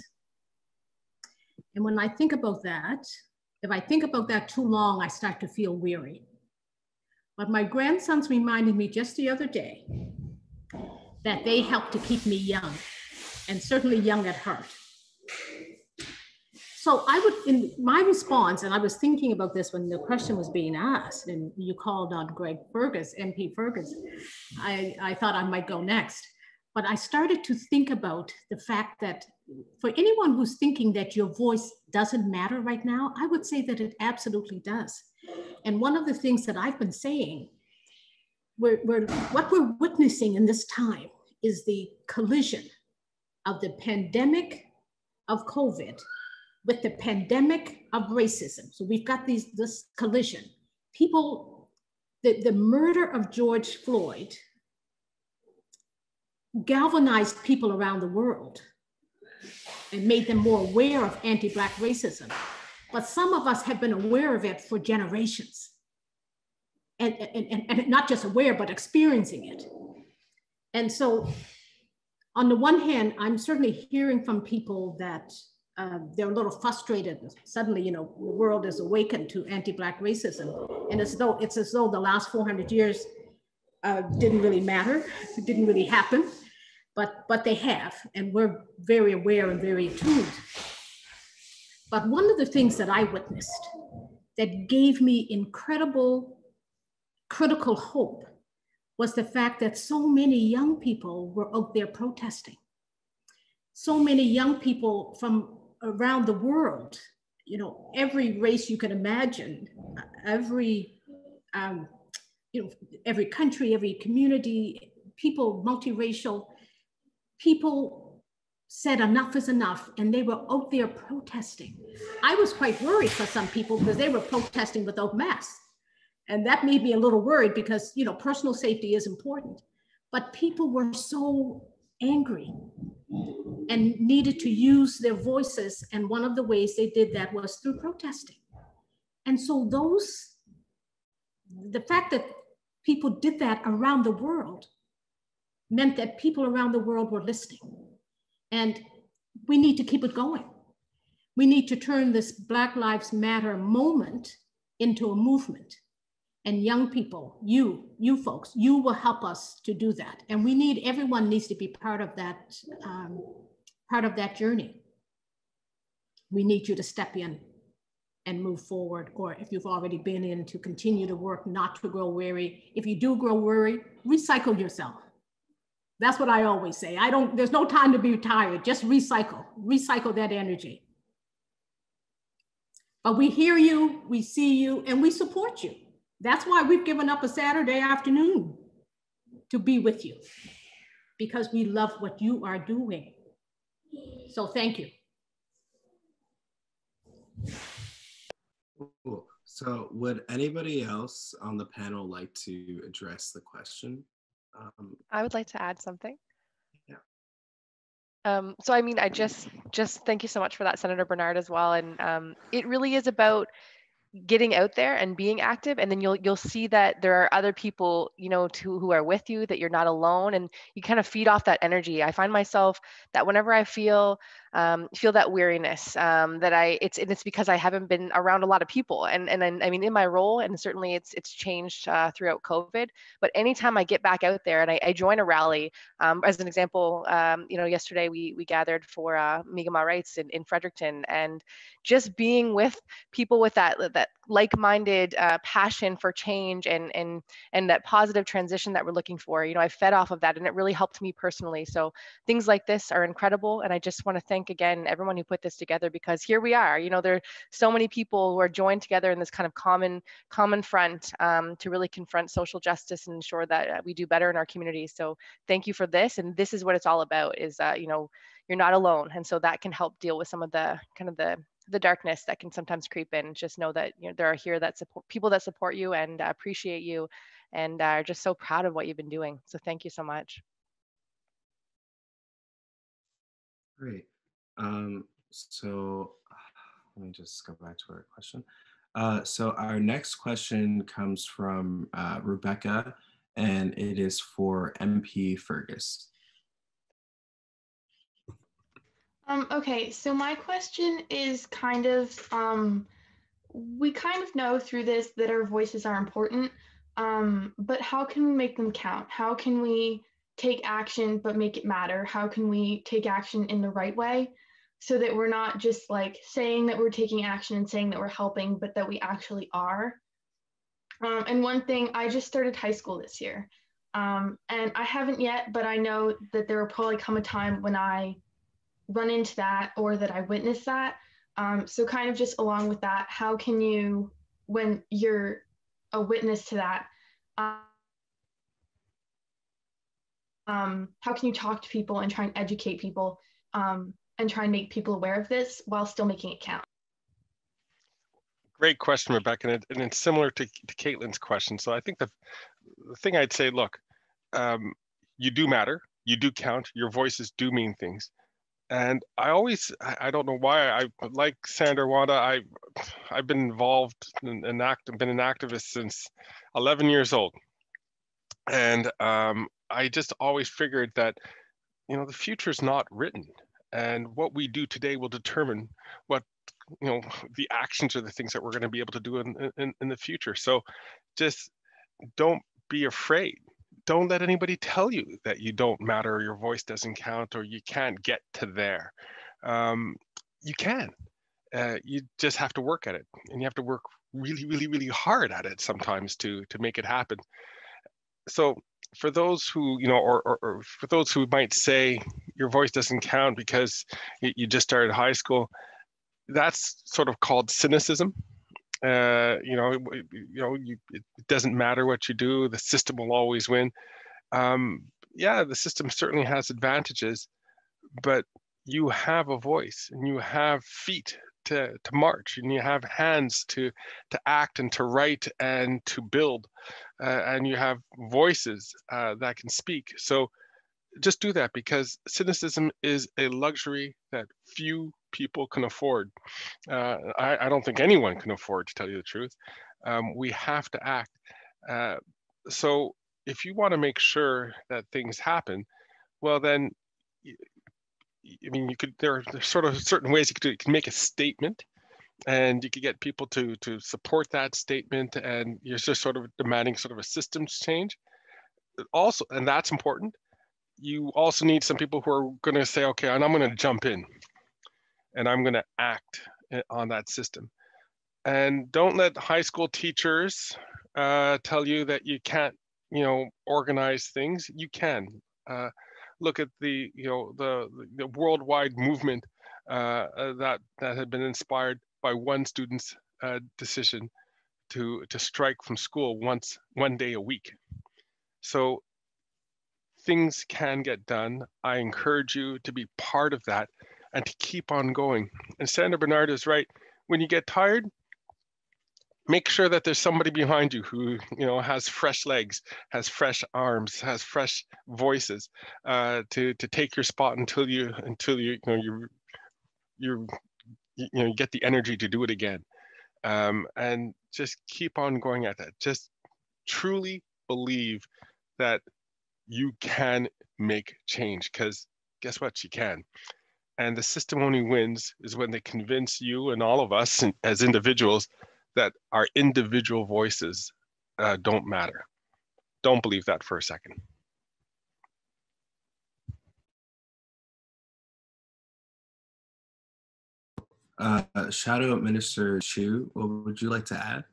And when I think about that, if I think about that too long, I start to feel weary. But my grandsons reminded me just the other day that they helped to keep me young and certainly young at heart. So I would, in my response, and I was thinking about this when the question was being asked, and you called on Greg Fergus, MP Fergus, I, I thought I might go next. But I started to think about the fact that for anyone who's thinking that your voice doesn't matter right now, I would say that it absolutely does. And one of the things that I've been saying, we're, we're, what we're witnessing in this time is the collision of the pandemic of COVID with the pandemic of racism. So we've got these this collision. People, the, the murder of George Floyd galvanized people around the world and made them more aware of anti-Black racism. But some of us have been aware of it for generations. And, and, and, not just aware, but experiencing it. And so on the one hand, I'm certainly hearing from people that uh, they're a little frustrated. Suddenly, you know, the world is awakened to anti-black racism, and as though it's as though the last 400 years uh, didn't really matter, (laughs) didn't really happen, but but they have, and we're very aware and very attuned. But one of the things that I witnessed that gave me incredible critical hope was the fact that so many young people were out there protesting. So many young people from around the world, you know, every race you can imagine, every, um, you know, every country, every community, people, multiracial, people said enough is enough and they were out there protesting. I was quite worried for some people because they were protesting without masks. And that made me a little worried because, you know, personal safety is important. But people were so angry and needed to use their voices. And one of the ways they did that was through protesting. And so those, the fact that people did that around the world meant that people around the world were listening. And we need to keep it going. We need to turn this Black Lives Matter moment into a movement and young people, you, you folks, you will help us to do that. And we need, everyone needs to be part of that, um, part of that journey. We need you to step in and move forward, or if you've already been in, to continue to work, not to grow weary. If you do grow weary, recycle yourself. That's what I always say. I don't, there's no time to be tired, just recycle, recycle that energy. But we hear you, we see you, and we support you. That's why we've given up a Saturday afternoon to be with you because we love what you are doing. So thank you. Cool. So would anybody else on the panel like to address the question Um, I would like to add something. Um, so I mean, I just just thank you so much for that, Senator Bernard, as well. And um, it really is about getting out there and being active and then you'll you'll see that there are other people you know to, who are with you that you're not alone and you kind of feed off that energy. I find myself that whenever i feel um, feel that weariness um, that I it's and it's because I haven't been around a lot of people and and then I mean in my role and certainly it's it's changed uh, throughout COVID. But anytime I get back out there and I, I join a rally, um, as an example, um, you know yesterday we we gathered for uh, Mi'kmaq Rights in, in Fredericton and just being with people with that that like-minded uh, passion for change and and and that positive transition that we're looking for. You know I fed off of that and it really helped me personally. So things like this are incredible and I just want to thank again everyone who put this together because here we are. You know, there are so many people who are joined together in this kind of common common front um, to really confront social justice and ensure that uh, we do better in our communities. So thank you for this, and this is what it's all about. Is uh, you know, you're not alone, and so that can help deal with some of the kind of the the darkness that can sometimes creep in. Just know that you know there are here that support people that support you and uh, appreciate you, and are just so proud of what you've been doing. So thank you so much. Great. Um, so (sighs) let me just go back to our question. Uh, so our next question comes from uh, Rebecca, and it is for MP Fergus. Um, okay, so my question is kind of, um, we kind of know through this that our voices are important, um, but how can we make them count? How can we take action but make it matter? How can we take action in the right way? so that we're not just like saying that we're taking action and saying that we're helping, but that we actually are. Um, and one thing, I just started high school this year. Um, and I haven't yet, but I know that there will probably come a time when I run into that or that I witnessed that. Um, so, kind of just along with that, how can you, when you're a witness to that, um, how can you talk to people and try and educate people um, and try and make people aware of this while still making it count? Great question, Rebecca, and, it, and it's similar to, to Caitlin's question. So I think the, the thing I'd say, look, um, you do matter, you do count, your voices do mean things. And I always, I don't know why, I like Senator Wanda, I, I've been involved in, in act, been an activist since 11 years old. And um, I just always figured that, you know, the future is not written. And what we do today will determine what you know the actions or the things that we're going to be able to do in, in, in the future. So just don't be afraid don't let anybody tell you that you don't matter or your voice doesn't count or you can't get to there. Um, you can uh, you just have to work at it and you have to work really really really hard at it sometimes to to make it happen. So for those who you know or, or, or, for those who might say your voice doesn't count because you, you just started high school that's sort of called cynicism uh, you know you know you, it doesn't matter what you do the system will always win. Um, yeah the system certainly has advantages but you have a voice and you have feet to, to march and you have hands to to act and to write and to build uh, and you have voices uh, that can speak. So just do that because cynicism is a luxury that few people can afford uh, I, I, don't think anyone can afford to tell you the truth um, we have to act uh, so if you want to make sure that things happen well then I mean, you could there are sort of certain ways you could do. You can make a statement, and you could get people to to support that statement, and you're just sort of demanding sort of a systems change. Also, and that's important. You also need some people who are going to say, okay, and I'm going to jump in, and I'm going to act on that system. And don't let high school teachers uh, tell you that you can't, you know, organize things. You can. Uh, look at the you know the the worldwide movement uh, uh, that that had been inspired by one student's uh, decision to to strike from school once one day a week. So things can get done. I encourage you to be part of that and to keep on going. And Senator Bernard is right. When you get tired, make sure that there's somebody behind you who you know has fresh legs has fresh arms has fresh voices uh, to to take your spot until you until you you know you you you know get the energy to do it again um, and just keep on going at that just truly believe that you can make change because guess what you can and the system only wins is when they convince you and all of us as individuals that our individual voices uh, don't matter. Don't believe that for a second. Uh, Shadow Minister Chiu, what would you like to add?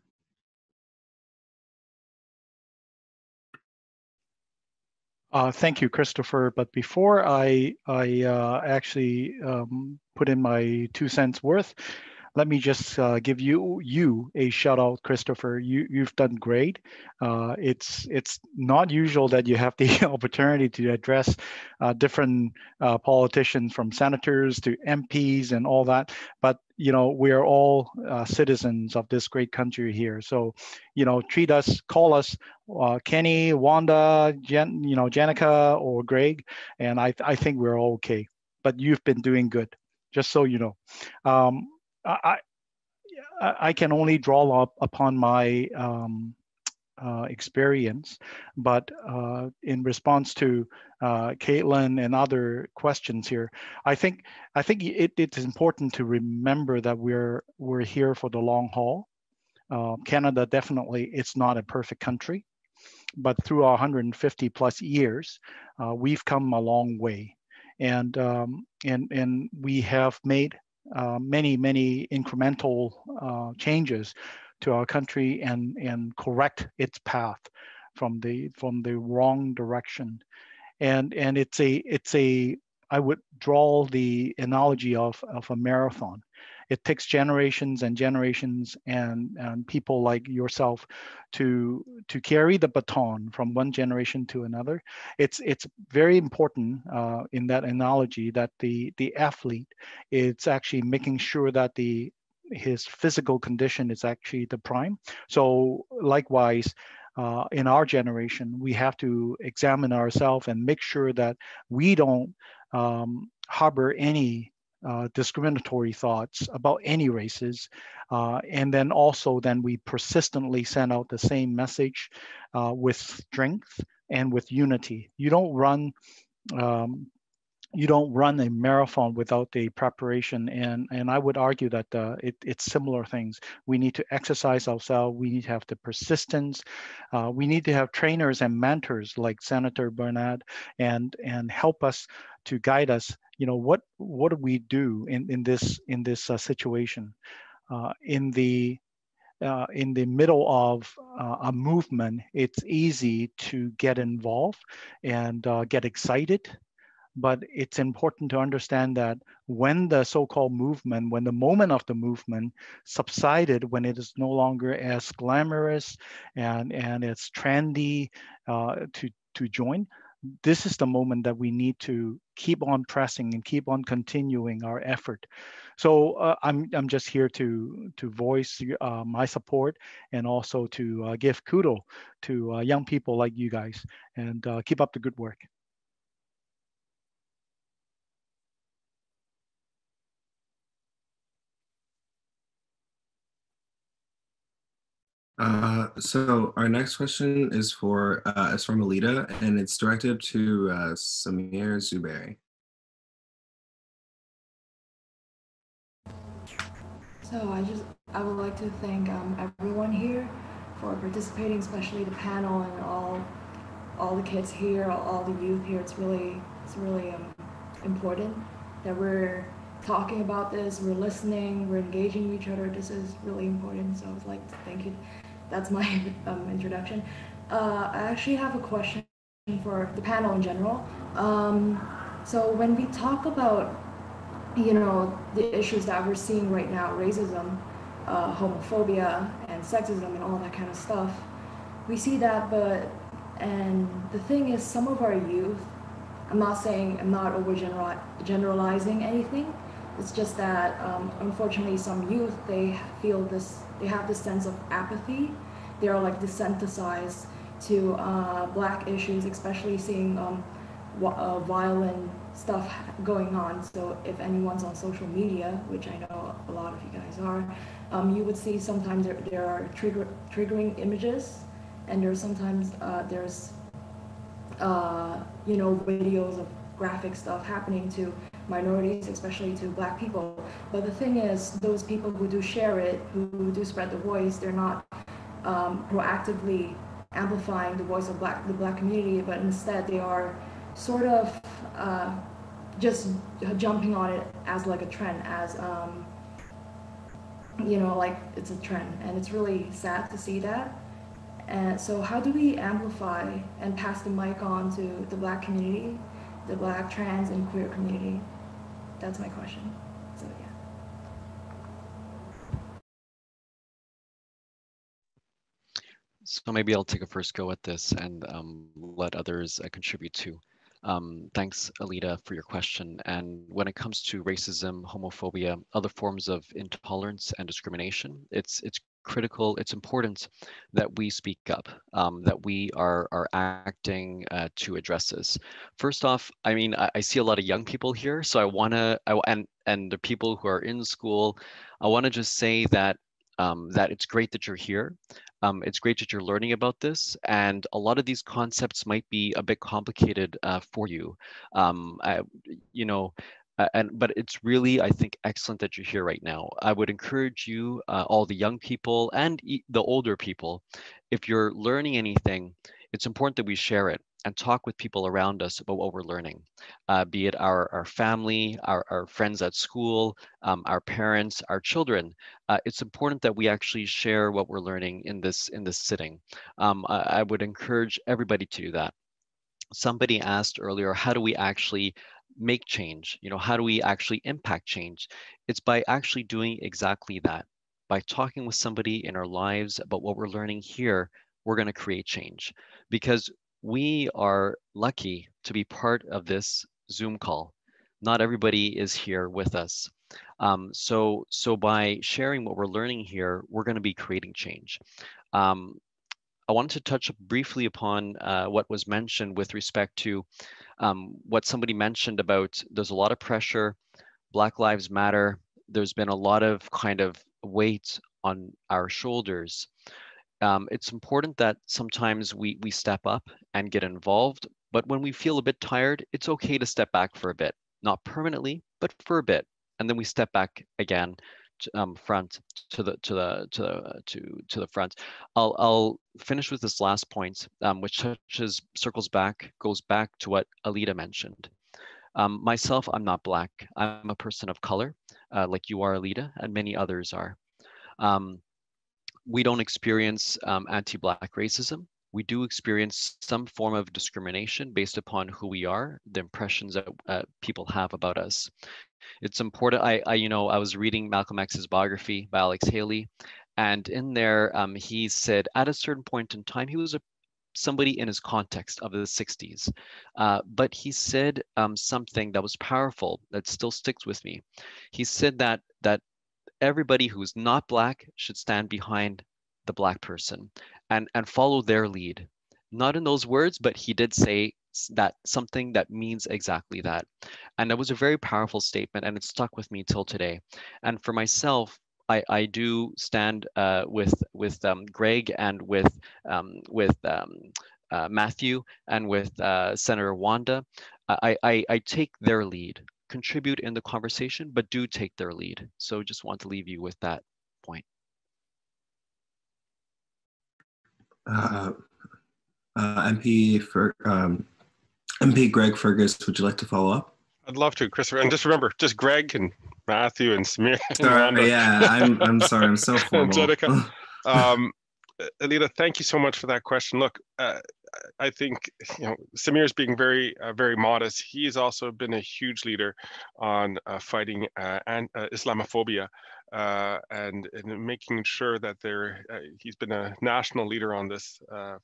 Uh, thank you, Christopher. But before I, I uh, actually um, put in my two cents worth, let me just uh, give you you a shout out, Christopher. You you've done great. Uh, it's it's not usual that you have the (laughs) opportunity to address uh, different uh, politicians, from senators to MPs and all that. But you know we are all uh, citizens of this great country here. So you know treat us, call us uh, Kenny, Wanda, Jen, you know Jenica or Greg, and I I think we're all okay. But you've been doing good just so you know. Um, I, I can only draw up upon my um, uh, experience, but uh, in response to uh, Caitlin and other questions here, I think I think it, it's important to remember that we're we're here for the long haul. Uh, Canada definitely it's not a perfect country, but through our 150 plus years, uh, we've come a long way, and um, and and we have made uh, many, many incremental uh, changes to our country and, and correct its path from the from the wrong direction. And and it's a it's a I would draw the analogy of, of a marathon it takes generations and generations and, and people like yourself to to carry the baton from one generation to another. It's it's very important uh, in that analogy that the the athlete it's actually making sure that the his physical condition is actually the prime. So likewise, uh, in our generation, we have to examine ourselves and make sure that we don't um, harbor any uh, discriminatory thoughts about any races. Uh, and then also then we persistently send out the same message uh, with strength and with unity. You don't run um, you don't run a marathon without the preparation and and i would argue that uh, it, it's similar things we need to exercise ourselves we need to have the persistence uh, we need to have trainers and mentors like senator bernard and and help us to guide us you know what what do we do in in this in this uh, situation uh, in the uh, in the middle of uh, a movement, it's easy to get involved and uh, get excited. But it's important to understand that when the so-called movement, when the moment of the movement subsided, when it is no longer as glamorous and, and it's trendy uh, to, to join, this is the moment that we need to keep on pressing and keep on continuing our effort. So uh, I'm, I'm just here to, to voice uh, my support and also to uh, give kudos to uh, young people like you guys and uh, keep up the good work. Uh, so our next question is for uh, is from Alita, and it's directed to uh, Sameer Zuberi. So I just I would like to thank um, everyone here for participating, especially the panel and all all the kids here, all, the youth here. It's really it's really um, important that we're talking about this, we're listening, we're engaging each other. This is really important. So I would like to thank you that's my (laughs) um, introduction. Uh, I actually have a question for the panel in general. Um, so when we talk about, you know, the issues that we're seeing right now, racism, uh, homophobia, and sexism, and all that kind of stuff, we see that, but, and the thing is, some of our youth, I'm not saying, I'm not over generalizing anything, It's just that um, unfortunately some youth they feel this they have this sense of apathy. They are like desensitized to uh, black issues, especially seeing um, uh, violent stuff going on. So if anyone's on social media, which I know a lot of you guys are, um, you would see sometimes there, there are trigger, triggering images and there's sometimes uh, there's uh, you know videos of graphic stuff happening to minorities, especially to black people. But the thing is, those people who do share it, who do spread the voice, they're not um, proactively amplifying the voice of black the black community, but instead they are sort of uh, just jumping on it as like a trend, as um, you know, like it's a trend, and it's really sad to see that. And so, how do we amplify and pass the mic on to the Black community, the Black, trans, and queer community? That's my question. So, yeah. So maybe I'll take a first go at this and um, let others uh, contribute too. Um, thanks, Alita, for your question. And when it comes to racism, homophobia, other forms of intolerance and discrimination, it's it's critical, it's important that we speak up, um, that we are are acting uh, to address this. First off, I mean, I, I see a lot of young people here, so I want to, I, and and the people who are in school, I want to just say that um, that it's great that you're here. Um, it's great that you're learning about this, and a lot of these concepts might be a bit complicated uh, for you. Um, I, you know, and but it's really i think excellent that you're here right now i would encourage you uh, all the young people and e the older people if you're learning anything it's important that we share it and talk with people around us about what we're learning, uh, be it our, our family, our, our friends at school, um, our parents, our children. Uh, it's important that we actually share what we're learning in this, in this sitting. Um, I, I would encourage everybody to do that. Somebody asked earlier, how do we actually make change? You know, how do we actually impact change? It's by actually doing exactly that. By talking with somebody in our lives about what we're learning here, we're going to create change because we are lucky to be part of this Zoom call. Not everybody is here with us. Um, so, so by sharing what we're learning here, we're going to be creating change. Um, I wanted to touch briefly upon uh, what was mentioned with respect to um, what somebody mentioned about there's a lot of pressure, Black Lives Matter. There's been a lot of kind of weight on our shoulders um, it's important that sometimes we we step up and get involved. But when we feel a bit tired, it's okay to step back for a bit, not permanently, but for a bit, and then we step back again, um, front to the to the to the, to to the front. I'll I'll finish with this last point, um, which touches circles back goes back to what Alita mentioned. Um, myself, I'm not black. I'm a person of color, uh, like you are, Alita, and many others are. Um, we don't experience um, anti-Black racism. We do experience some form of discrimination based upon who we are, the impressions that uh, people have about us. It's important. I, I, you know, I was reading Malcolm X's biography by Alex Haley, and in there, um, he said at a certain point in time, he was a somebody in his context of the 60s. Uh, but he said um, something that was powerful that still sticks with me. He said that that everybody who's not black should stand behind the black person and and follow their lead not in those words but he did say that something that means exactly that and that was a very powerful statement and it stuck with me till today and for myself I, I do stand uh, with with um, Greg and with um, with um, uh, Matthew and with uh, Senator Wanda. I, I, I take their lead contribute in the conversation, but do take their lead. So just want to leave you with that point. Uh, uh, MP for um, MP Greg Fergus, would you like to follow up? I'd love to, Christopher. And just remember, just Greg and Matthew and Sameer. Sorry, yeah, I'm, I'm sorry, I'm so (laughs) formal. (laughs) um, Alita, thank you so much for that question. Look, uh, I think you know Sameer is being very uh, very modest. He's also been a huge leader on uh, fighting uh, and uh, Islamophobia uh, and, and making sure that there. Uh, he's been a national leader on this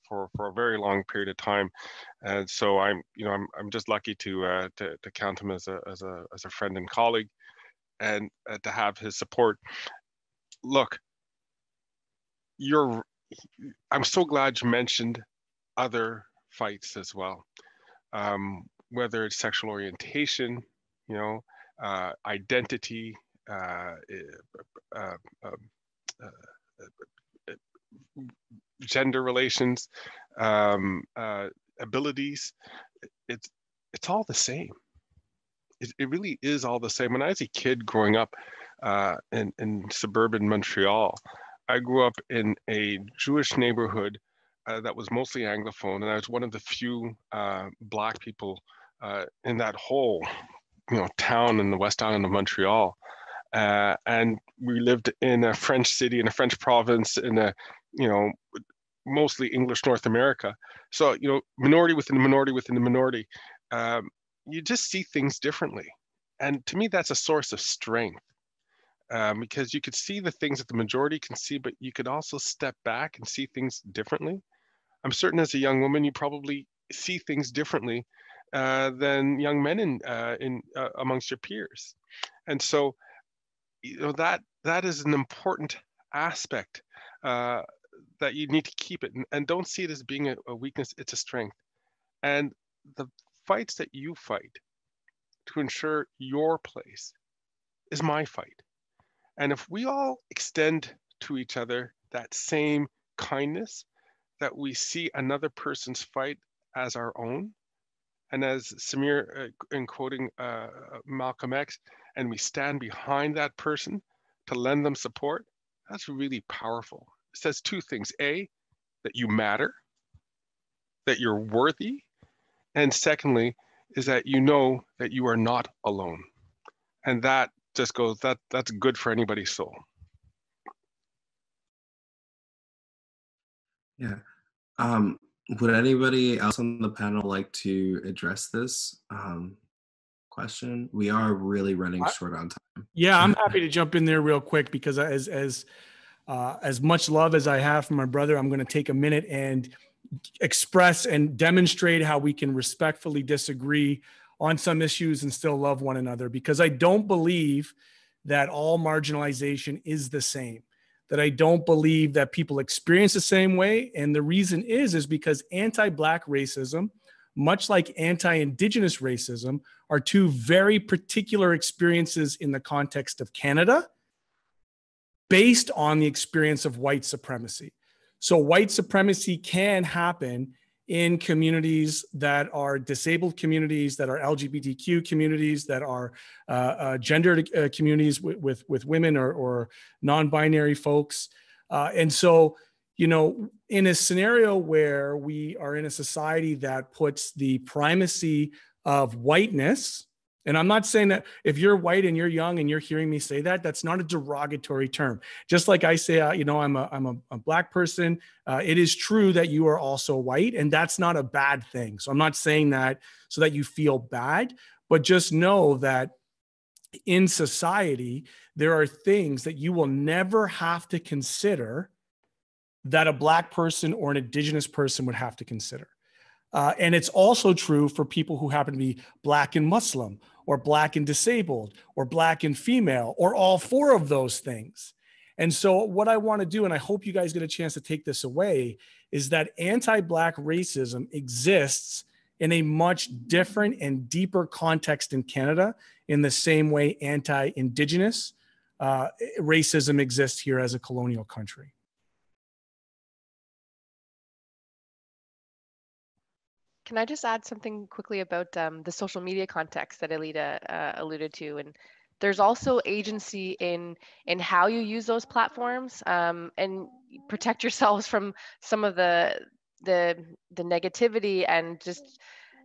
for for a very long period of time, and so I'm you know I'm I'm just lucky to to, to count him as a as a as a friend and colleague. and uh, to have his support. Look, you're. I'm so glad you mentioned other fights as well, um, whether it's sexual orientation, you know, uh, identity, uh, uh, gender relations, um, abilities. It's it's all the same. It, it really is all the same. When I was a kid growing up uh, in, in suburban Montreal, I grew up in a Jewish neighborhood uh, that was mostly Anglophone, and I was one of the few uh, Black people uh, in that whole, you know, town in the West Island of Montreal. Uh, and we lived in a French city, in a French province, in a, you know, mostly English North America. So, you know, minority within the minority within the minority. Um, you just see things differently. And to me, that's a source of strength um, because you could see the things that the majority can see, but you could also step back and see things differently. I'm certain as a young woman, you probably see things differently uh, than young men in, uh, in uh, amongst your peers. And so, you know, that that is an important aspect uh, that you need to keep it and, don't see it as being a, a weakness, it's a strength. And the fights that you fight to ensure your place is my fight. And if we all extend to each other that same kindness, that we see another person's fight as our own, and as Sameer, uh, in quoting uh, Malcolm X, and we stand behind that person to lend them support, that's really powerful. It says two things A, that you matter, that you're worthy, and secondly, is that you know that you are not alone. And that just goes, that that's good for anybody's soul. Yeah. Um, would anybody else on the panel like to address this um, question? We are really running short on time. Yeah, I'm happy (laughs) to jump in there real quick because as as uh, as much love as I have for my brother, I'm going to take a minute and express and demonstrate how we can respectfully disagree on some issues and still love one another because I don't believe that all marginalization is the same that I don't believe that people experience the same way and the reason is is because anti-black racism much like anti-indigenous racism are two very particular experiences in the context of Canada based on the experience of white supremacy so white supremacy can happen in communities that are disabled communities, that are LGBTQ communities, that are uh, uh, gendered uh, communities with, with, with, women or, or non-binary folks. Uh, and so, you know, in a scenario where we are in a society that puts the primacy of whiteness and I'm not saying that if you're white and you're young and you're hearing me say that, that's not a derogatory term. Just like I say, uh, you know, I'm a, I'm a, a black person. Uh, it is true that you are also white, and that's not a bad thing. So I'm not saying that so that you feel bad, but just know that in society, there are things that you will never have to consider that a black person or an indigenous person would have to consider. Uh, and it's also true for people who happen to be black and Muslim or black and disabled or black and female or all four of those things. And so, what I want to do, and I hope you guys get a chance to take this away, is that anti Black racism exists in a much different and deeper context in Canada, in the same way anti Indigenous uh, racism exists here as a colonial country. Can I just add something quickly about um, the social media context that Alida uh, alluded to? And there's also agency in in how you use those platforms um, and protect yourselves from some of the the the negativity and just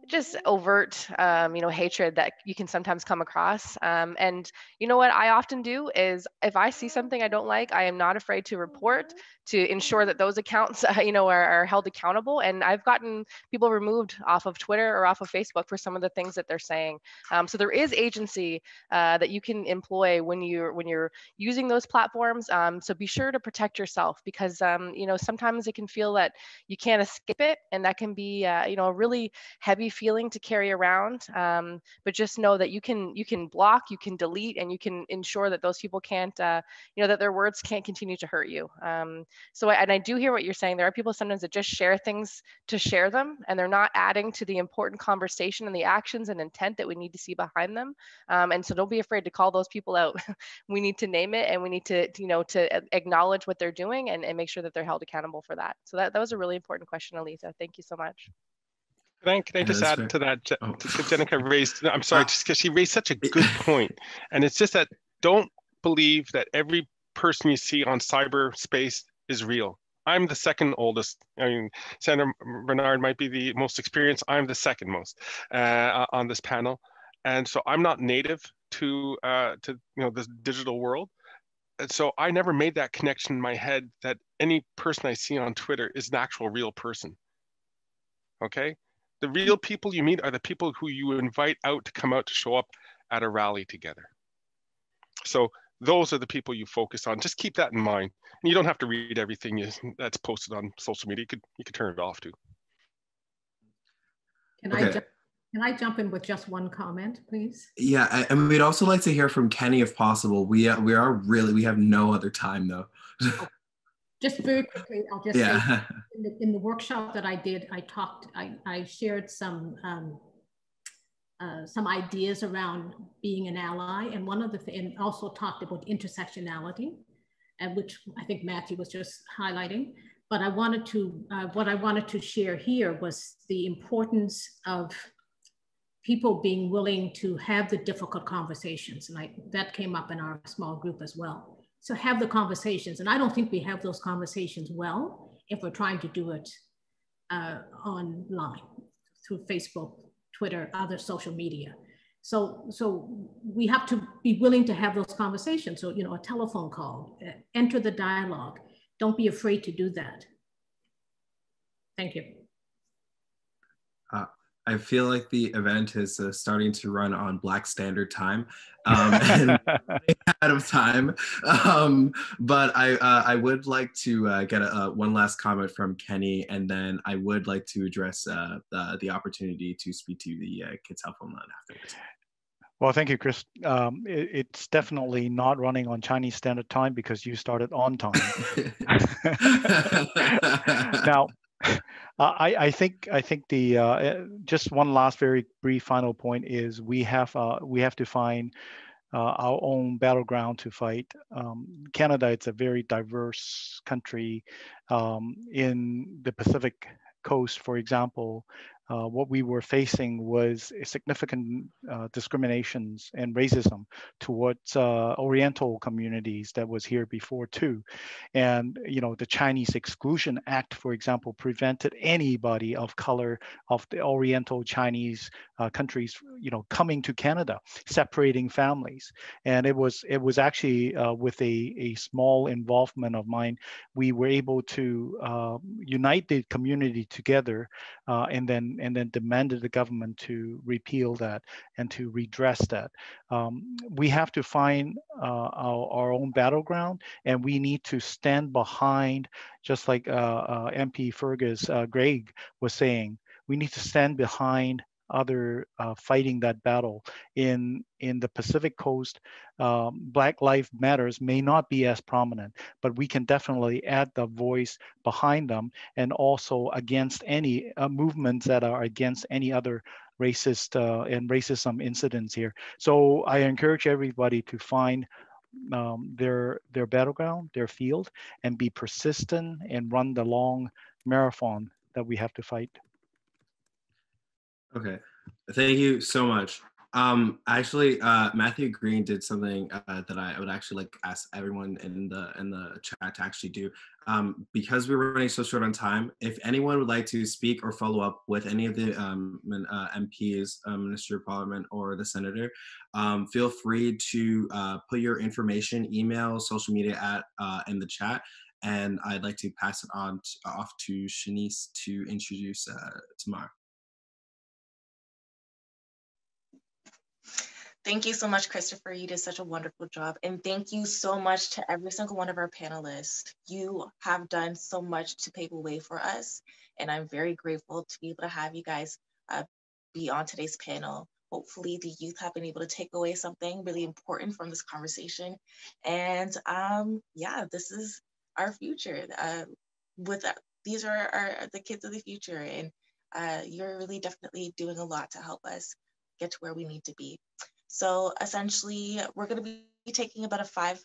just overt um, you know hatred that you can sometimes come across um, and you know what i often do is if i see something i don't like i am not afraid to report to ensure that those accounts uh, (laughs) you know are, are, held accountable and i've gotten people removed off of twitter or off of facebook for some of the things that they're saying um, so there is agency uh, that you can employ when you're when you're using those platforms um, so be sure to protect yourself because um, you know sometimes it can feel that you can't escape it and that can be uh, you know a really heavy feeling to carry around, um, but just know that you can you can block, you can delete, and you can ensure that those people can't, uh, you know, that their words can't continue to hurt you. Um, so, I, and I do hear what you're saying. There are people sometimes that just share things to share them, and they're not adding to the important conversation and the actions and intent that we need to see behind them. Um, and so, don't be afraid to call those people out. (laughs) we need to name it, and we need to, you know, to acknowledge what they're doing and, and make sure that they're held accountable for that. So that, that was a really important question, Alisa. Thank you so much. Can I, can I just add to that? Oh. Jenica (laughs) raised, I'm sorry, just because she raised such a good (laughs) point. And it's just that don't believe that every person you see on cyberspace is real. I'm the second oldest. I mean, Senator Bernard might be the most experienced. I'm the second most uh, on this panel, and so I'm not native to uh, to you know this digital world. And so I never made that connection in my head that any person I see on Twitter is an actual real person. Okay, the real people you meet are the people who you invite out to come out to show up at a rally together. So those are the people you focus on. Just keep that in mind. And you don't have to read everything you, that's posted on social media. You could you could turn it off too. Can okay. I jump, can I jump in with just one comment, please? Yeah, and we'd also like to hear from Kenny if possible. We uh, we are really we have no other time though. Just very quickly, I'll just yeah. say (laughs) in the, in the, workshop that I did, I talked, I, I shared some um, uh, some ideas around being an ally, and one of the th- and also talked about intersectionality, and which I think Matthew was just highlighting. But I wanted to uh, what I wanted to share here was the importance of people being willing to have the difficult conversations, and I, that came up in our small group as well so have the conversations. And I don't think we have those conversations well if we're trying to do it uh, online through Facebook, Twitter, other social media. So, so we have to be willing to have those conversations. So, you know, a telephone call, uh, enter the dialogue. Don't be afraid to do that. Thank you. Uh, I feel like the event is uh, starting to run on Black Standard Time, (laughs) um, and out of time. Um, but I uh, I would like to uh, get a, a, one last comment from Kenny, and then I would like to address uh, the, the opportunity to speak to the uh, Kids Helpful Line afterwards. Well, thank you, Chris. Um, it, it's definitely not running on Chinese Standard Time because you started on time. (laughs) (laughs) now, (laughs) I, I think I think the uh, eh, just one last very brief final point is we have uh, we have to find uh, our own battleground to fight. Um, Canada, it's a very diverse country. Um, in the Pacific Coast, for example, uh, what we were facing was significant uh, discriminations and racism towards uh, Oriental communities that was here before too. And, you know, the Chinese Exclusion Act, for example, prevented anybody of color of the Oriental Chinese uh, countries, you know, coming to Canada, separating families. And it was, it was actually uh, with a, a small involvement of mine, we were able to um, unite the community together and then and then demanded the government to repeal that and to redress that. Um, we have to find uh, our, our, own battleground and we need to stand behind, just like uh, uh, MP Fergus uh, Greg was saying, we need to stand behind other uh, fighting that battle in in the Pacific Coast. Um, Black Lives Matters may not be as prominent, but we can definitely add the voice behind them, and also against any uh, movements that are against any other racist uh, and racism incidents here. So I encourage everybody to find um, their their battleground, their field, and be persistent and run the long marathon that we have to fight. Okay, thank you so much. Um, actually, uh, Matthew Green did something uh, that I would actually like ask everyone in the in the chat to actually do. Um, because we're running so short on time, if anyone would like to speak or follow up with any of the um, uh, MPs, uh, Minister of Parliament, or the Senator, um, feel free to uh, put your information, email, social media at uh, in the chat, and I'd like to pass it on to, off to Shanice to introduce tomorrow. Thank you so much, Christopher. You did such a wonderful job. And thank you so much to every single one of our panelists. You have done so much to pave the way for us. And I'm very grateful to be able to have you guys uh, be on today's panel. Hopefully the youth have been able to take away something really important from this conversation. And um, yeah, this is our future. Uh, with uh, These are our, the kids of the future and uh, you're really definitely doing a lot to help us get to where we need to be. So essentially, we're going to be taking about a five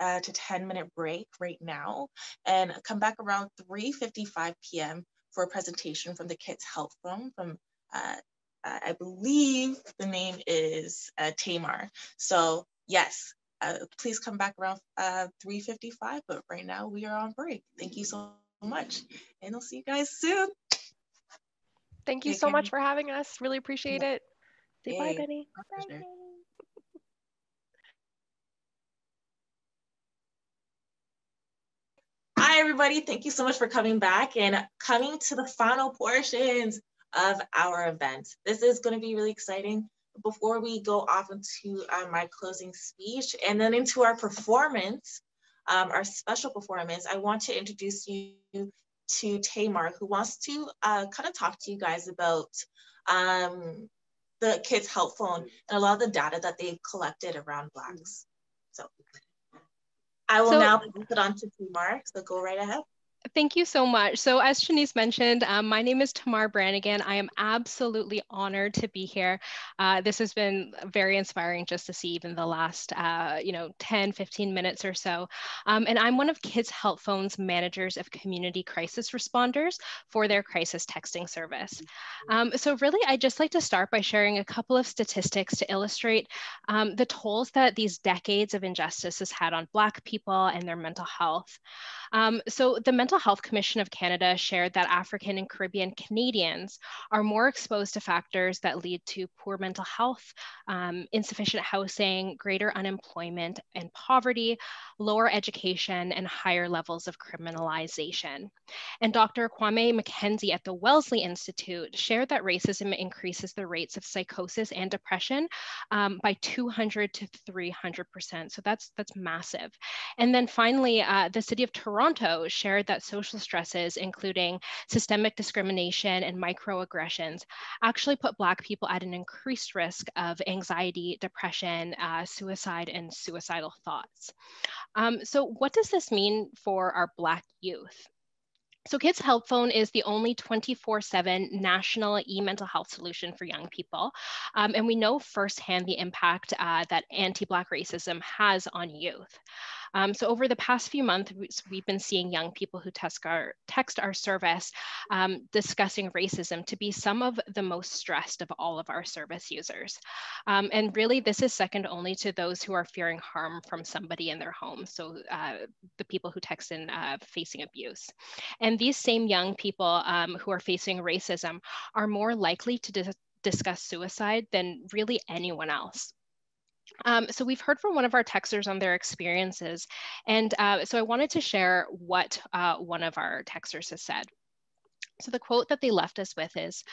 uh, to 10 minute break right now and come back around 3.55 p.m. for a presentation from the Kids Help Phone from, uh, I believe the name is uh, Tamar. So yes, uh, please come back around uh, 3.55, but right now we are on break. Thank you so much and I'll see you guys soon. Thank you so much for having us. Really appreciate it. Say Yay. bye, Benny. Bye, Hi, everybody. Thank you so much for coming back and coming to the final portions of our event. This is going to be really exciting. Before we go off into uh, my closing speech and then into our performance, um, our special performance, I want to introduce you to Tamar, who wants to uh, kind of talk to you guys about um, the Kids Help Phone and a lot of the data that they've collected around Blacks. So I will so, now pass it on to Tamar, so go right ahead. Thank you so much. So as Shanice mentioned, um, my name is Tamar Brannigan. I am absolutely honored to be here. Uh, this has been very inspiring just to see even the last, uh, you know, 10, 15 minutes or so. Um, and I'm one of Kids Help Phone's managers of community crisis responders for their crisis texting service. Um, so really, I'd just like to start by sharing a couple of statistics to illustrate um, the tolls that these decades of injustice has had on Black people and their mental health. Um, so the Mental Health Commission of Canada shared that African and Caribbean Canadians are more exposed to factors that lead to poor mental health, um, insufficient housing, greater unemployment and poverty, lower education, and higher levels of criminalization. And Dr. Kwame McKenzie at the Wellesley Institute shared that racism increases the rates of psychosis and depression um, by 200 to 300%. So that's, that's massive. And then finally, uh, the city of Toronto shared that social stresses, including systemic discrimination and microaggressions, actually put Black people at an increased risk of anxiety, depression, uh, suicide, and suicidal thoughts. Um, so what does this mean for our Black youth? So Kids Help Phone is the only 24-7 national e-mental health solution for young people. Um, and we know firsthand the impact uh, that anti-Black racism has on youth. Um, so over the past few months, we've been seeing young people who text our, text our service um, discussing racism to be some of the most stressed of all of our service users. Um, and really, this is second only to those who are fearing harm from somebody in their home. So uh, the people who text in uh, facing abuse. And these same young people um, who are facing racism are more likely to dis discuss suicide than really anyone else. Um, so we've heard from one of our texters on their experiences. And uh, so I wanted to share what uh, one of our texters has said. So the quote that they left us with is,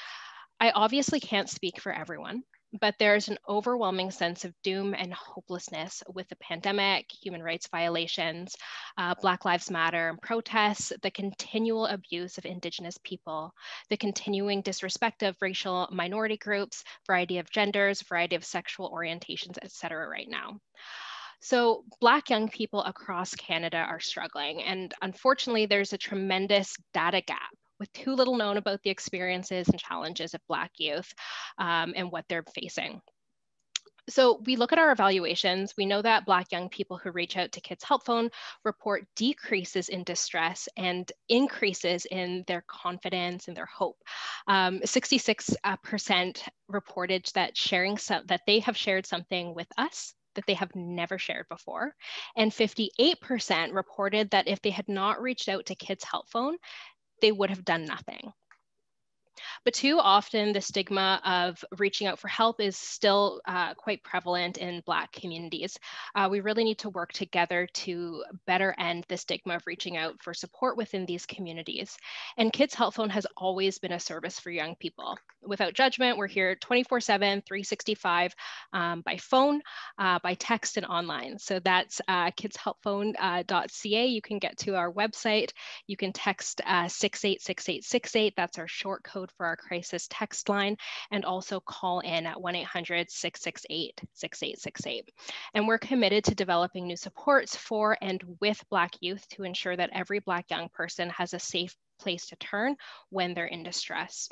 I obviously can't speak for everyone, but there's an overwhelming sense of doom and hopelessness with the pandemic, human rights violations, uh, Black Lives Matter and protests, the continual abuse of Indigenous people, the continuing disrespect of racial minority groups, variety of genders, variety of sexual orientations, et cetera, right now. So Black young people across Canada are struggling. And unfortunately, there's a tremendous data gap with too little known about the experiences and challenges of Black youth um, and what they're facing. So we look at our evaluations. We know that Black young people who reach out to Kids Help Phone report decreases in distress and increases in their confidence and their hope. 66% um, reported that sharing some, that they have shared something with us that they have never shared before. And 58% reported that if they had not reached out to Kids Help Phone, they would have done nothing. But too often, the stigma of reaching out for help is still uh, quite prevalent in Black communities. Uh, we really need to work together to better end the stigma of reaching out for support within these communities. And Kids Help Phone has always been a service for young people. Without judgment, we're here 24 7, 365 um, by phone, uh, by text, and online. So that's uh, kidshelpphone.ca. Uh, you can get to our website. You can text uh, 686868. That's our short code code for our crisis text line and also call in at 1-800-668-6868. And we're committed to developing new supports for and with Black youth to ensure that every Black young person has a safe place to turn when they're in distress.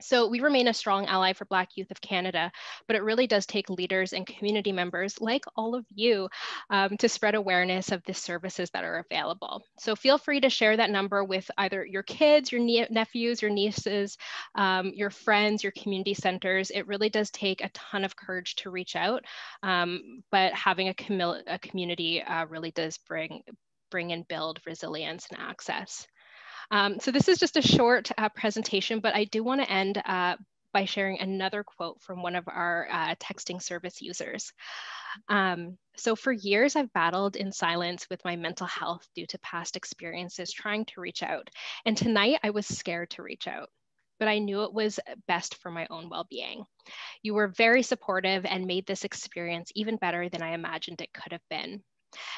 So we remain a strong ally for Black Youth of Canada, but it really does take leaders and community members like all of you um, to spread awareness of the services that are available. So feel free to share that number with either your kids, your ne nephews, your nieces, um, your friends, your community centers. It really does take a ton of courage to reach out, um, but having a, com a community uh, really does bring, bring and build resilience and access. Um, so this is just a short uh, presentation, but I do want to end uh, by sharing another quote from one of our uh, texting service users. Um, so for years, I've battled in silence with my mental health due to past experiences trying to reach out. And tonight I was scared to reach out but I knew it was best for my own well being. You were very supportive and made this experience even better than I imagined it could have been.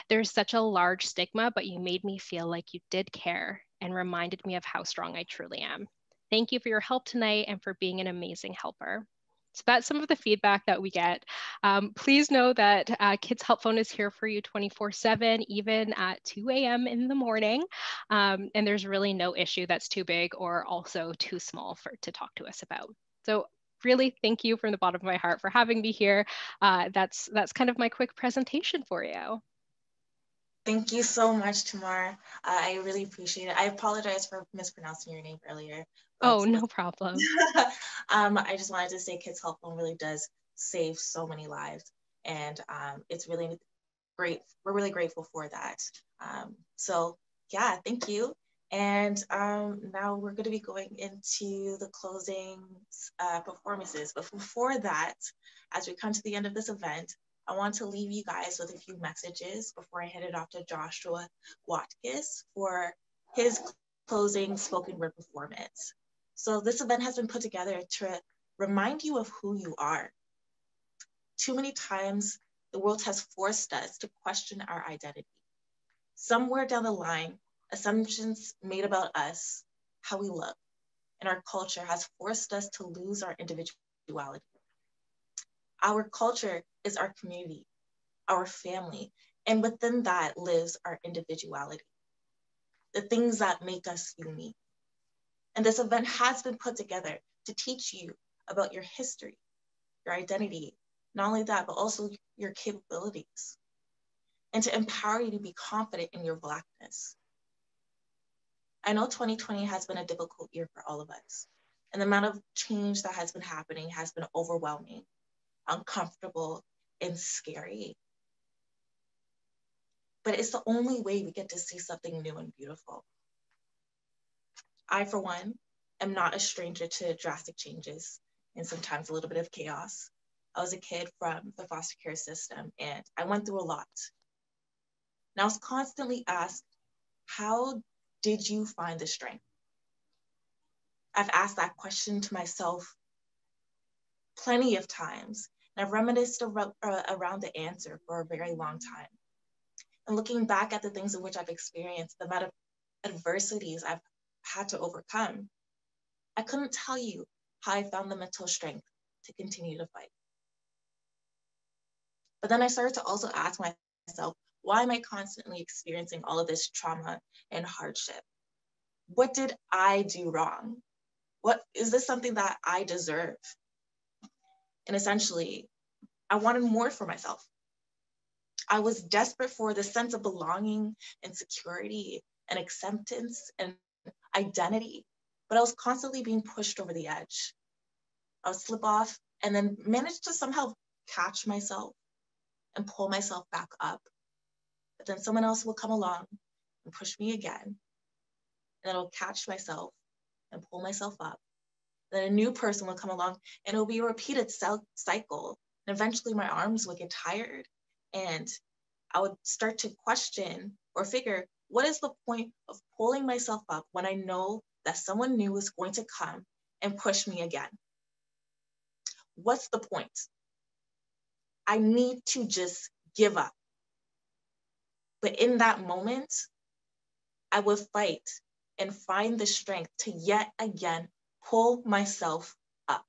There's such a large stigma, but you made me feel like you did care and reminded me of how strong I truly am. Thank you for your help tonight and for being an amazing helper. So that's some of the feedback that we get. Um, please know that uh, Kids Help Phone is here for you 24 7, even at 2 a.m. in the morning. Um, and there's really no issue that's too big or also too small for to talk to us about. So really thank you from the bottom of my heart for having me here. Uh, that's, that's kind of my quick presentation for you. Thank you so much, Tamar. Uh, I really appreciate it. I apologize for mispronouncing your name earlier. Oh, no problem. (laughs) um, I just wanted to say Kids Help Phone really does save so many lives. And um, it's really great. We're really grateful for that. Um, so yeah, thank you. And um, now we're going to be going into the closing uh, performances. But before that, as we come to the end of this event, I want to leave you guys with a few messages before I hand it off to Joshua Watkis for his closing spoken word performance. So this event has been put together to remind you of who you are. Too many times, the world has forced us to question our identity. Somewhere down the line, assumptions made about us, how we look, and our culture has forced us to lose our individuality. Our culture is our community, our family, and within that lives our individuality, the things that make us unique. And this event has been put together to teach you about your history, your identity, not only that, but also your capabilities, and to empower you to be confident in your Blackness. I know 2020 has been a difficult year for all of us, and the amount of change that has been happening has been overwhelming uncomfortable, and scary. But it's the only way we get to see something new and beautiful. I, for one, am not a stranger to drastic changes and sometimes a little bit of chaos. I was a kid from the foster care system and I went through a lot. And I was constantly asked, How did you find the strength? I've asked that question to myself plenty of times. And I've reminisced ar- uh, around the answer for a very long time. And looking back at the things in which I've experienced, the amount of adversities I've had to overcome, I couldn't tell you how I found the mental strength to continue to fight. But then I started to also ask myself, why am I constantly experiencing all of this trauma and hardship? What did I do wrong? What is this something that I deserve? And essentially, I wanted more for myself. I was desperate for the sense of belonging and security and acceptance and identity, but I was constantly being pushed over the edge. I would slip off and then manage to somehow catch myself and pull myself back up. But then someone else will come along and push me again. And I'll catch myself and pull myself up then a new person will come along and it'll be a repeated cycle. And eventually my arms would get tired and I would start to question or figure what is the point of pulling myself up when I know that someone new is going to come and push me again? What's the point? I need to just give up. But in that moment, I would fight and find the strength to yet again pull myself up.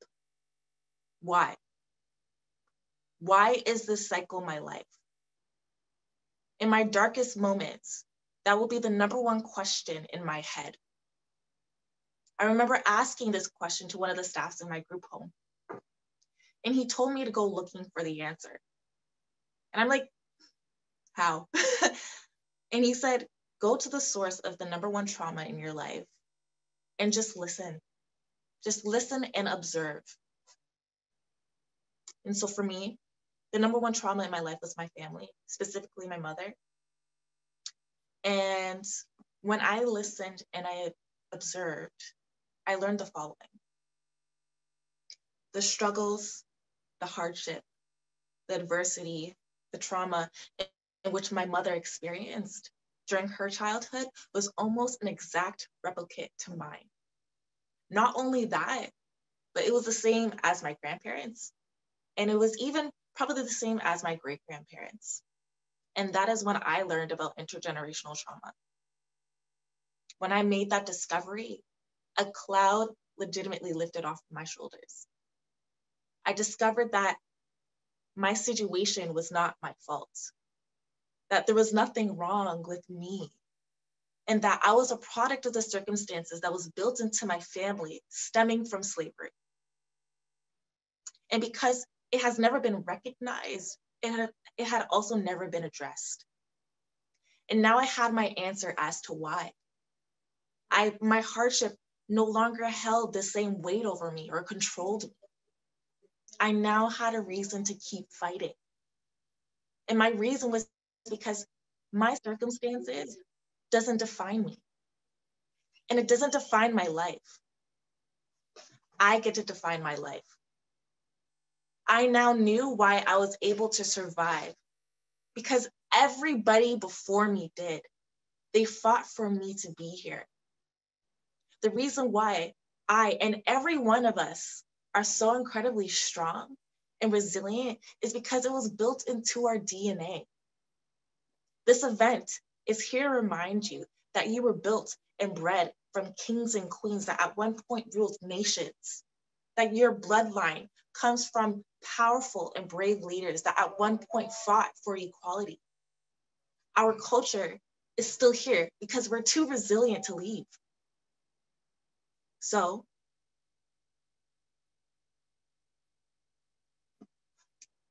Why? Why is this cycle my life? In my darkest moments, that will be the number one question in my head. I remember asking this question to one of the staffs in my group home. And he told me to go looking for the answer. And I'm like, how? (laughs) and he said, go to the source of the number one trauma in your life and just listen. Just listen and observe. And so for me, the number one trauma in my life was my family, specifically my mother. And when I listened and I observed, I learned the following the struggles, the hardship, the adversity, the trauma in which my mother experienced during her childhood was almost an exact replicate to mine. Not only that, but it was the same as my grandparents. And it was even probably the same as my great grandparents. And that is when I learned about intergenerational trauma. When I made that discovery, a cloud legitimately lifted off my shoulders. I discovered that my situation was not my fault, that there was nothing wrong with me, and that I was a product of the circumstances that was built into my family stemming from slavery. And because it has never been recognized, it had, it had also never been addressed. And now I had my answer as to why. I, my hardship no longer held the same weight over me or controlled me. I now had a reason to keep fighting. And my reason was because my circumstances doesn't define me. And it doesn't define my life. I get to define my life. I now knew why I was able to survive because everybody before me did. They fought for me to be here. The reason why I and every one of us are so incredibly strong and resilient is because it was built into our DNA. This event is here to remind you that you were built and bred from kings and queens that at one point ruled nations, that your bloodline comes from powerful and brave leaders that at one point fought for equality. Our culture is still here because we're too resilient to leave. So,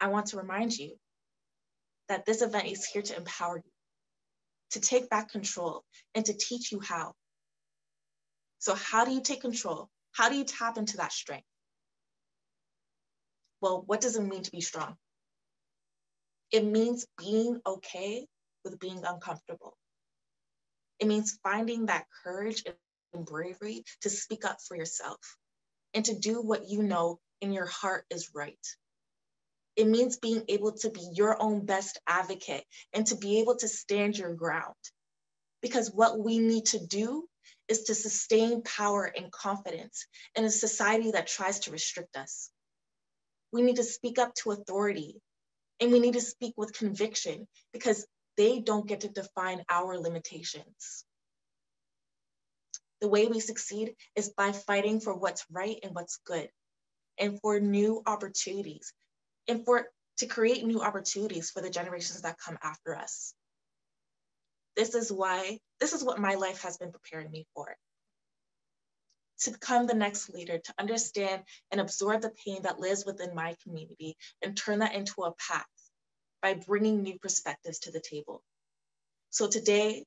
I want to remind you that this event is here to empower you, to take back control, and to teach you how. So, how do you take control? How do you tap into that strength? Well, what does it mean to be strong? It means being okay with being uncomfortable. It means finding that courage and bravery to speak up for yourself and to do what you know in your heart is right. It means being able to be your own best advocate and to be able to stand your ground. Because what we need to do is to sustain power and confidence in a society that tries to restrict us. We need to speak up to authority and we need to speak with conviction because they don't get to define our limitations. The way we succeed is by fighting for what's right and what's good and for new opportunities and for to create new opportunities for the generations that come after us. This is why, this is what my life has been preparing me for to become the next leader, to understand and absorb the pain that lives within my community and turn that into a path by bringing new perspectives to the table. So today,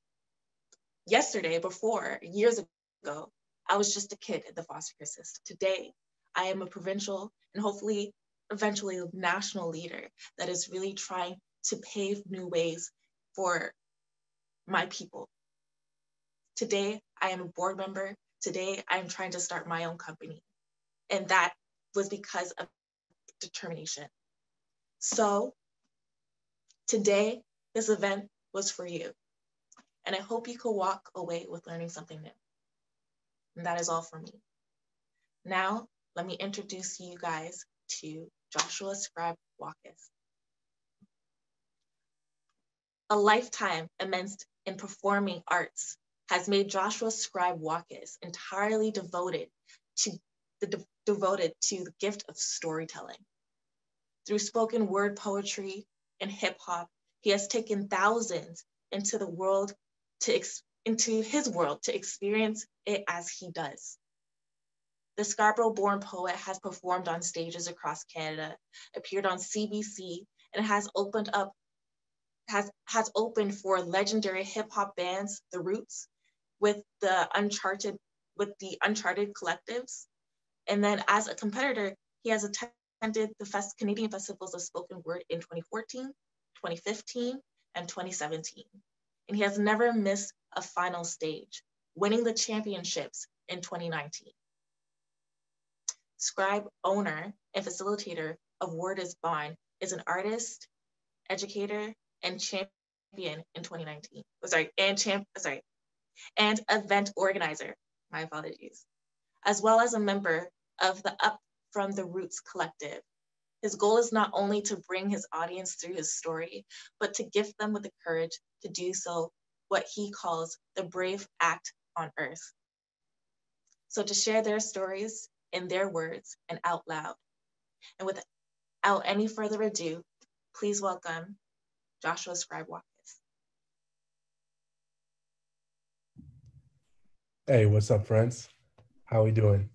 yesterday, before, years ago, I was just a kid in the foster care system. Today, I am a provincial and hopefully eventually a national leader that is really trying to pave new ways for my people. Today, I am a board member Today, I'm trying to start my own company. And that was because of determination. So today, this event was for you. And I hope you could walk away with learning something new. And that is all for me. Now, let me introduce you guys to Joshua Scribe Watkins. A lifetime immersed in performing arts has made Joshua Scribe Watkins entirely devoted to the de devoted to the gift of storytelling. Through spoken word poetry and hip hop, he has taken thousands into the world to into his world to experience it as he does. The Scarborough born poet has performed on stages across Canada, appeared on CBC, and has opened up has has opened for legendary hip hop bands, The Roots, with the Uncharted with the Uncharted collectives. And then as a competitor, he has attended the Fest, Canadian Festivals of Spoken Word in 2014, 2015, and 2017. And he has never missed a final stage, winning the championships in 2019. Scribe owner and facilitator of Word is Bond is an artist, educator, and champion in 2019. sorry, and champ, sorry, and event organizer. My apologies, as well as a member of the Up from the Roots collective. His goal is not only to bring his audience through his story, but to gift them with the courage to do so, what he calls the brave act on earth. So to share their stories in their words and out loud. And without any further ado, please welcome Joshua Scribe Watkins. Hey, what's up, friends? How are we doing?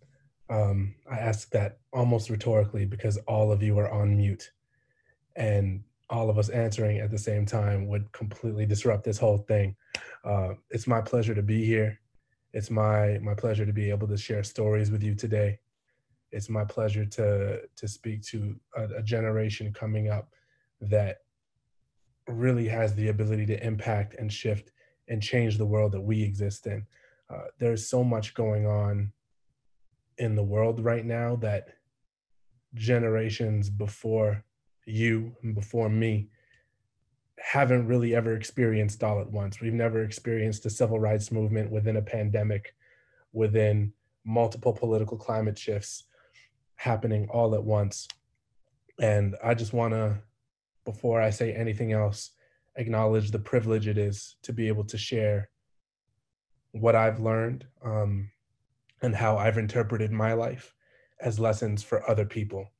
Um, I ask that almost rhetorically because all of you are on mute, and all of us answering at the same time would completely disrupt this whole thing. Uh, it's my pleasure to be here. It's my my pleasure to be able to share stories with you today. It's my pleasure to to speak to a, a generation coming up that really has the ability to impact and shift and change the world that we exist in. Uh, there's so much going on in the world right now that generations before you and before me haven't really ever experienced all at once. We've never experienced a civil rights movement within a pandemic, within multiple political climate shifts happening all at once. And I just want to before I say anything else, acknowledge the privilege it is to be able to share what I've learned um, and how I've interpreted my life as lessons for other people.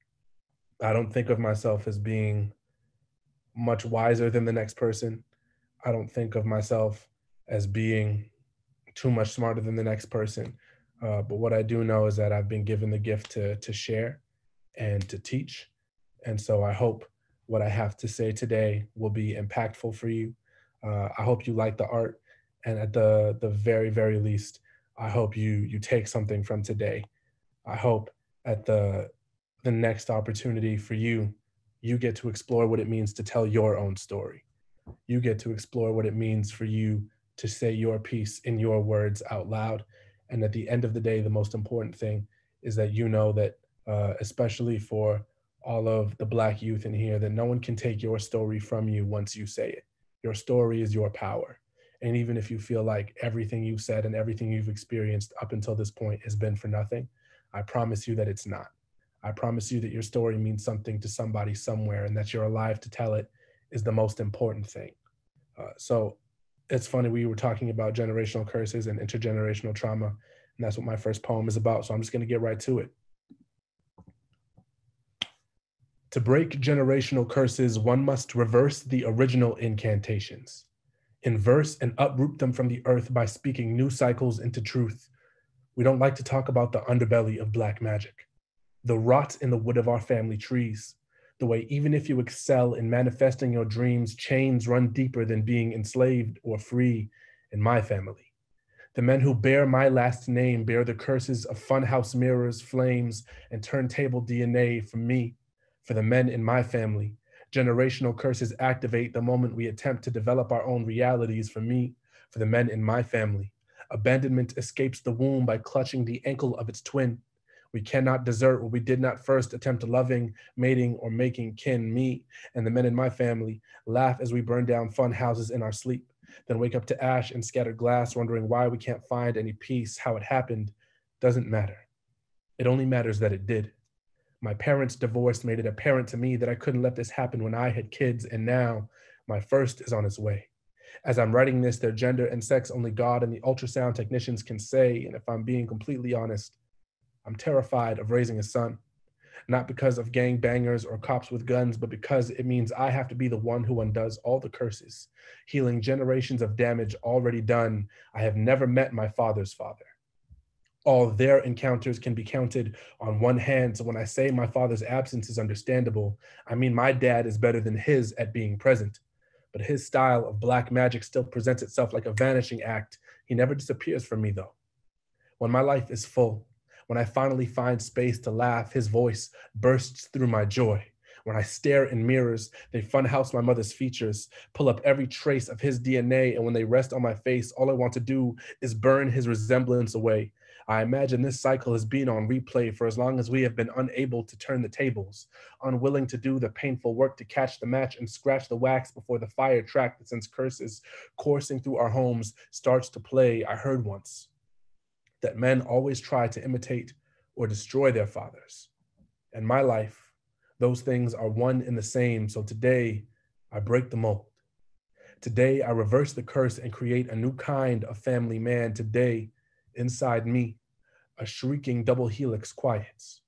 I don't think of myself as being much wiser than the next person. I don't think of myself as being too much smarter than the next person. Uh, but what I do know is that I've been given the gift to, to share and to teach. And so I hope what I have to say today will be impactful for you. Uh, I hope you like the art, and at the the very very least, I hope you you take something from today. I hope at the the next opportunity for you, you get to explore what it means to tell your own story. You get to explore what it means for you to say your piece in your words out loud. And at the end of the day, the most important thing is that you know that, uh, especially for all of the Black youth in here that no one can take your story from you once you say it. Your story is your power. And even if you feel like everything you've said and everything you've experienced up until this point has been for nothing, I promise you that it's not. I promise you that your story means something to somebody somewhere and that you're alive to tell it is the most important thing. Uh, so it's funny, we were talking about generational curses and intergenerational trauma, and that's what my first poem is about. So I'm just going to get right to it. To break generational curses, one must reverse the original incantations, inverse and uproot them from the earth by speaking new cycles into truth. We don't like to talk about the underbelly of black magic, the rot in the wood of our family trees, the way even if you excel in manifesting your dreams, chains run deeper than being enslaved or free in my family. The men who bear my last name bear the curses of funhouse mirrors, flames, and turntable DNA from me for the men in my family, generational curses activate the moment we attempt to develop our own realities for me, for the men in my family. Abandonment escapes the womb by clutching the ankle of its twin. We cannot desert what we did not first attempt loving, mating, or making kin. Me and the men in my family laugh as we burn down fun houses in our sleep, then wake up to ash and scattered glass, wondering why we can't find any peace. How it happened doesn't matter. It only matters that it did. My parents' divorce made it apparent to me that I couldn't let this happen when I had kids, and now my first is on its way. As I'm writing this, their gender and sex only God and the ultrasound technicians can say, and if I'm being completely honest, I'm terrified of raising a son, not because of gang bangers or cops with guns, but because it means I have to be the one who undoes all the curses, healing generations of damage already done. I have never met my father's father. All their encounters can be counted on one hand. So when I say my father's absence is understandable, I mean my dad is better than his at being present. But his style of black magic still presents itself like a vanishing act. He never disappears from me, though. When my life is full, when I finally find space to laugh, his voice bursts through my joy. When I stare in mirrors, they funhouse my mother's features, pull up every trace of his DNA, and when they rest on my face, all I want to do is burn his resemblance away. I imagine this cycle has been on replay for as long as we have been unable to turn the tables, unwilling to do the painful work to catch the match and scratch the wax before the fire track that sends curses coursing through our homes starts to play. I heard once that men always try to imitate or destroy their fathers. In my life, those things are one and the same. So today, I break the mold. Today, I reverse the curse and create a new kind of family man. Today, inside me, a shrieking double helix quiets,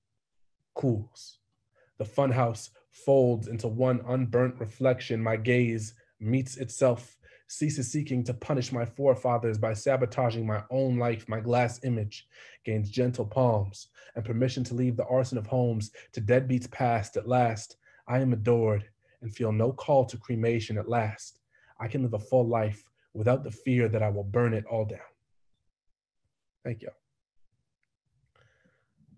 cools. The funhouse folds into one unburnt reflection. My gaze meets itself ceases seeking to punish my forefathers by sabotaging my own life, my glass image gains gentle palms and permission to leave the arson of homes to deadbeats past at last. I am adored and feel no call to cremation at last. I can live a full life without the fear that I will burn it all down. Thank you.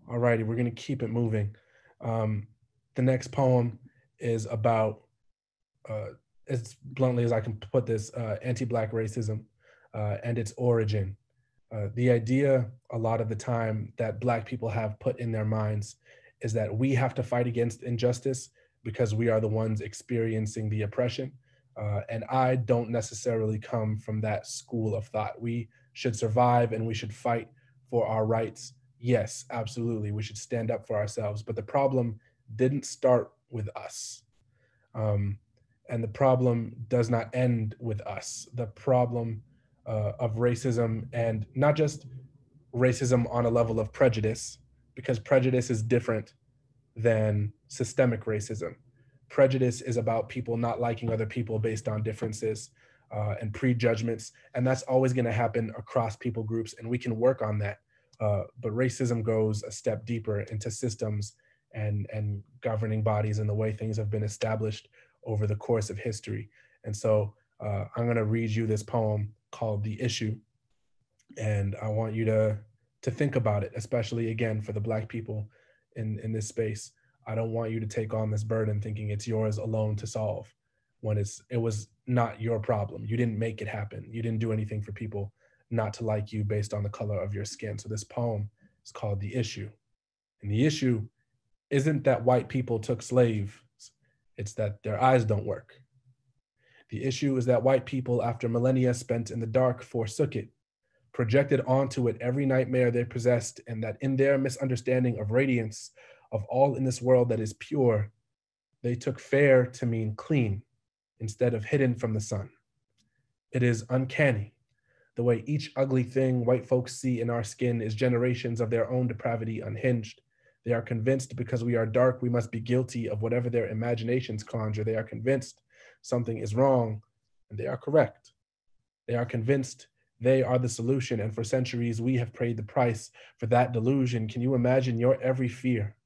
All righty, we're going to keep it moving. Um, the next poem is about uh, as bluntly as I can put this, uh, anti-black racism uh, and its origin. Uh, the idea a lot of the time that black people have put in their minds is that we have to fight against injustice because we are the ones experiencing the oppression. Uh, and I don't necessarily come from that school of thought. We should survive and we should fight for our rights. Yes, absolutely. We should stand up for ourselves. But the problem didn't start with us. Um, and the problem does not end with us. The problem uh, of racism, and not just racism on a level of prejudice, because prejudice is different than systemic racism. Prejudice is about people not liking other people based on differences uh, and prejudgments, and that's always going to happen across people groups, and we can work on that. Uh, but racism goes a step deeper into systems and and governing bodies and the way things have been established over the course of history. And so uh, I'm going to read you this poem called The Issue. And I want you to, to think about it, especially again for the Black people in, in this space. I don't want you to take on this burden thinking it's yours alone to solve when it's it was not your problem. You didn't make it happen. You didn't do anything for people not to like you based on the color of your skin. So this poem is called The Issue. And the issue isn't that white people took slave it's that their eyes don't work. The issue is that white people, after millennia spent in the dark, forsook it, projected onto it every nightmare they possessed, and that in their misunderstanding of radiance, of all in this world that is pure, they took fair to mean clean instead of hidden from the sun. It is uncanny the way each ugly thing white folks see in our skin is generations of their own depravity unhinged. They are convinced because we are dark, we must be guilty of whatever their imaginations conjure. They are convinced something is wrong, and they are correct. They are convinced they are the solution, and for centuries we have paid the price for that delusion. Can you imagine your every fear,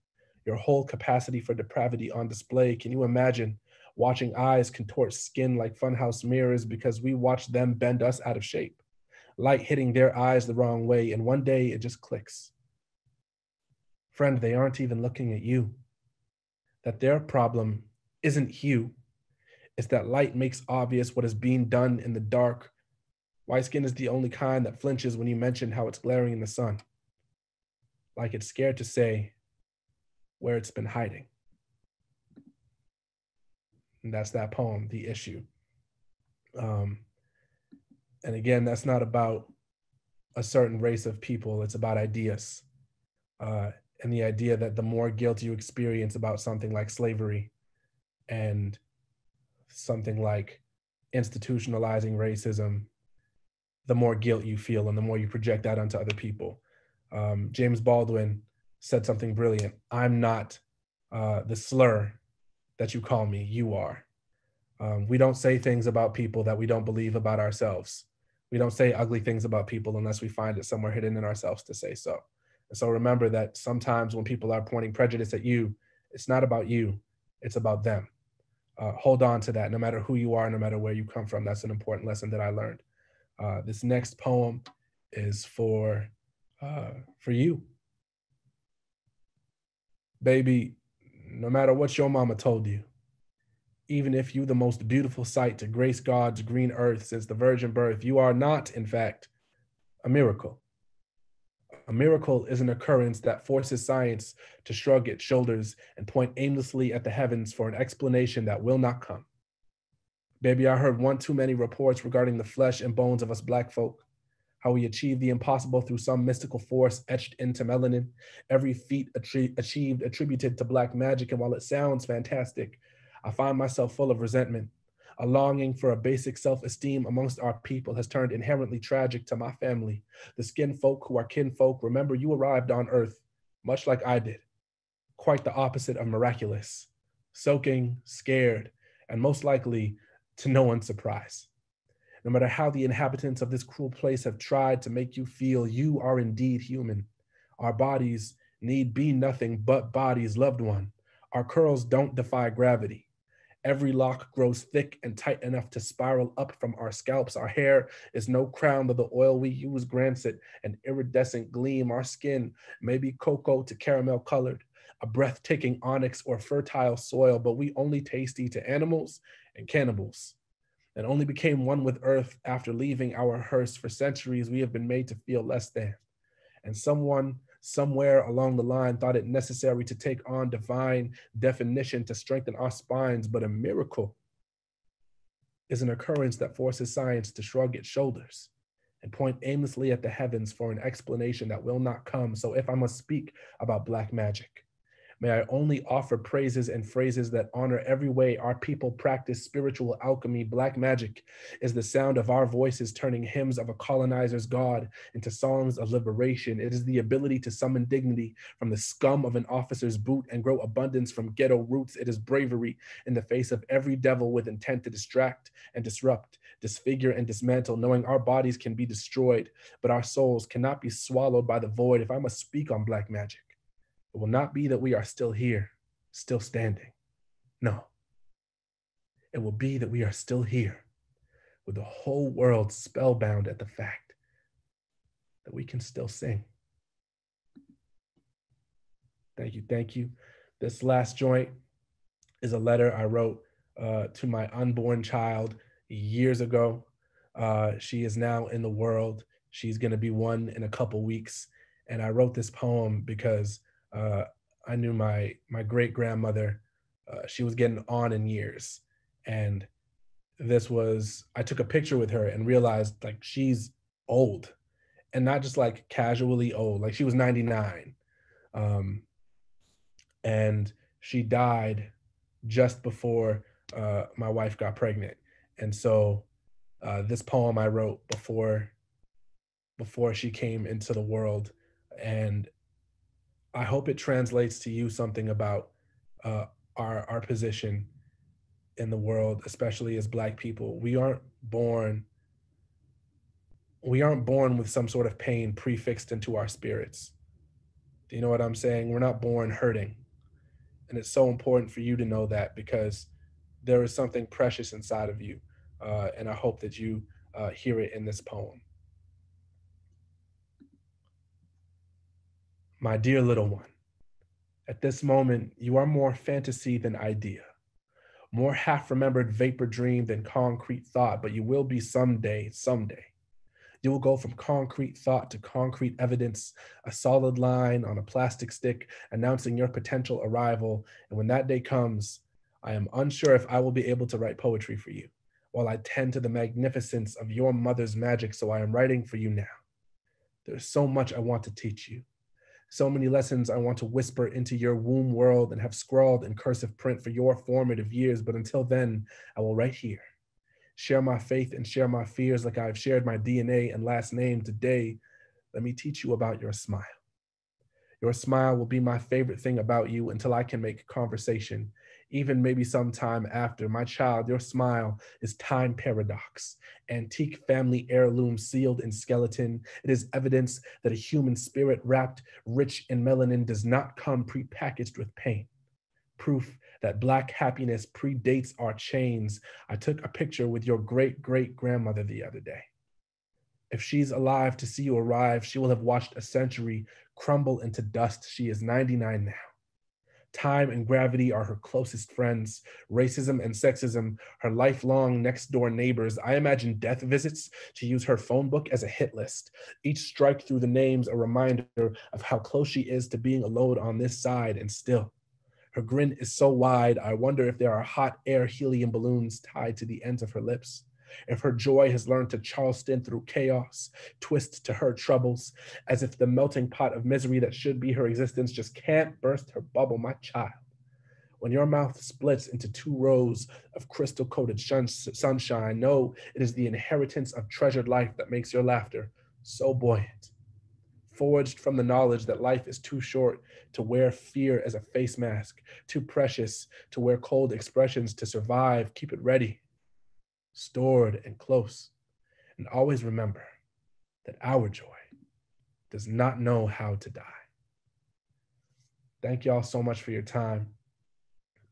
your whole capacity for depravity on display? Can you imagine watching eyes contort skin like funhouse mirrors because we watch them bend us out of shape? Light hitting their eyes the wrong way, and one day it just clicks Friend, they aren't even looking at you. That their problem isn't you. It's that light makes obvious what is being done in the dark. White skin is the only kind that flinches when you mention how it's glaring in the sun. Like it's scared to say where it's been hiding. And that's that poem, The Issue. Um, and again, that's not about a certain race of people, it's about ideas. Uh, and the idea that the more guilt you experience about something like slavery and something like institutionalizing racism, the more guilt you feel and the more you project that onto other people. Um, James Baldwin said something brilliant. I'm not uh, the slur that you call me, you are. Um, we don't say things about people that we don't believe about ourselves. We don't say ugly things about people unless we find it somewhere hidden in ourselves to say so. And so remember that sometimes when people are pointing prejudice at you, it's not about you, it's about them. Uh, hold on to that no matter who you are, no matter where you come from. That's an important lesson that I learned. Uh, this next poem is for uh, for you, baby. No matter what your mama told you, even if you the most beautiful sight to grace God's green earth since the virgin birth, you are not, in fact, a miracle. A miracle is an occurrence that forces science to shrug its shoulders and point aimlessly at the heavens for an explanation that will not come. Baby, I heard one too many reports regarding the flesh and bones of us black folk, how we achieve the impossible through some mystical force etched into melanin, every feat achieved attributed to black magic. And while it sounds fantastic, I find myself full of resentment. A longing for a basic self esteem amongst our people has turned inherently tragic to my family. The skin folk who are kinfolk, remember you arrived on earth, much like I did, quite the opposite of miraculous, soaking, scared, and most likely to no one's surprise. No matter how the inhabitants of this cruel place have tried to make you feel you are indeed human, our bodies need be nothing but bodies, loved one. Our curls don't defy gravity. Every lock grows thick and tight enough to spiral up from our scalps. Our hair is no crown, but the oil we use grants it an iridescent gleam. Our skin may be cocoa to caramel colored, a breathtaking onyx or fertile soil, but we only tasty to animals and cannibals, and only became one with earth after leaving our hearse. For centuries, we have been made to feel less than. And someone somewhere along the line thought it necessary to take on divine definition to strengthen our spines, but a miracle is an occurrence that forces science to shrug its shoulders and point aimlessly at the heavens for an explanation that will not come. So if I must speak about black magic, May I only offer praises and phrases that honor every way our people practice spiritual alchemy. Black magic is the sound of our voices turning hymns of a colonizer's God into songs of liberation. It is the ability to summon dignity from the scum of an officer's boot and grow abundance from ghetto roots. It is bravery in the face of every devil with intent to distract and disrupt, disfigure and dismantle, knowing our bodies can be destroyed, but our souls cannot be swallowed by the void. If I must speak on black magic, it will not be that we are still here, still standing. No. It will be that we are still here with the whole world spellbound at the fact that we can still sing. Thank you. Thank you. This last joint is a letter I wrote uh, to my unborn child years ago. Uh, she is now in the world. She's going to be one in a couple weeks. And I wrote this poem because uh, I knew my my great grandmother. Uh, she was getting on in years, and this was I took a picture with her and realized like she's old, and not just like casually old. Like she was 99, um, and she died just before uh, my wife got pregnant, and so uh, this poem I wrote before before she came into the world and I hope it translates to you something about uh, our our position in the world, especially as Black people. We aren't born. We aren't born with some sort of pain prefixed into our spirits. Do you know what I'm saying? We're not born hurting, and it's so important for you to know that because there is something precious inside of you, uh, and I hope that you uh, hear it in this poem. My dear little one, at this moment, you are more fantasy than idea, more half remembered vapor dream than concrete thought, but you will be someday, someday. You will go from concrete thought to concrete evidence, a solid line on a plastic stick announcing your potential arrival. And when that day comes, I am unsure if I will be able to write poetry for you while I tend to the magnificence of your mother's magic. So I am writing for you now. There's so much I want to teach you so many lessons I want to whisper into your womb world and have scrawled in cursive print for your formative years. But until then, I will write here, share my faith and share my fears like I've shared my DNA and last name today. Let me teach you about your smile. Your smile will be my favorite thing about you until I can make conversation. Even maybe sometime after. My child, your smile is time paradox, antique family heirloom sealed in skeleton. It is evidence that a human spirit wrapped rich in melanin does not come prepackaged with pain. Proof that Black happiness predates our chains. I took a picture with your great great grandmother the other day. If she's alive to see you arrive, she will have watched a century crumble into dust. She is 99 now. Time and gravity are her closest friends. Racism and sexism, her lifelong next door neighbors. I imagine death visits to use her phone book as a hit list. Each strike through the names a reminder of how close she is to being alone on this side and still. Her grin is so wide, I wonder if there are hot air helium balloons tied to the ends of her lips if her joy has learned to Charleston through chaos, twist to her troubles, as if the melting pot of misery that should be her existence just can't burst her bubble, my child. When your mouth splits into two rows of crystal coated sunshine, know it is the inheritance of treasured life that makes your laughter so buoyant. Forged from the knowledge that life is too short to wear fear as a face mask, too precious to wear cold expressions to survive, keep it ready stored and close. And always remember that our joy does not know how to die. Thank y'all so much for your time.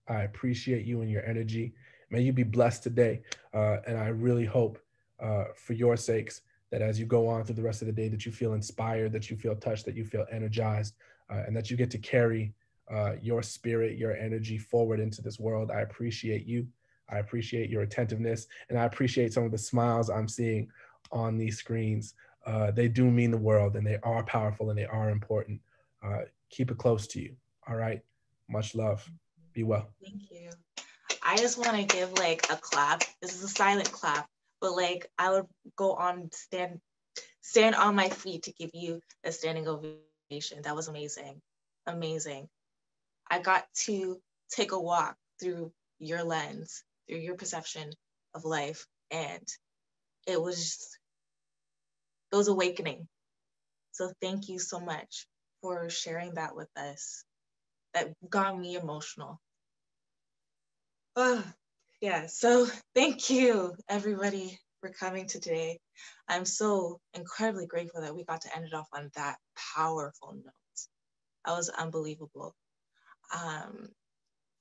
I appreciate you and your energy. May you be blessed today. Uh, and I really hope uh, for your sakes that as you go on through the rest of the day, that you feel inspired, that you feel touched, that you feel energized, uh, and that you get to carry uh, your spirit, your energy forward into this world. I appreciate you. I appreciate your attentiveness and I appreciate some of the smiles I'm seeing on these screens. Uh, they do mean the world and they are powerful and they are important. Uh, keep it close to you. All right. Much love. Be well. Thank you. I just want to give like a clap. This is a silent clap, but like I would go on stand stand on my feet to give you a standing ovation. That was amazing. Amazing. I got to take a walk through your lens through your perception of life. And it was just, it was awakening. So thank you so much for sharing that with us. That got me emotional. Oh, yeah, so thank you everybody for coming today. I'm so incredibly grateful that we got to end it off on that powerful note. That was unbelievable. Um,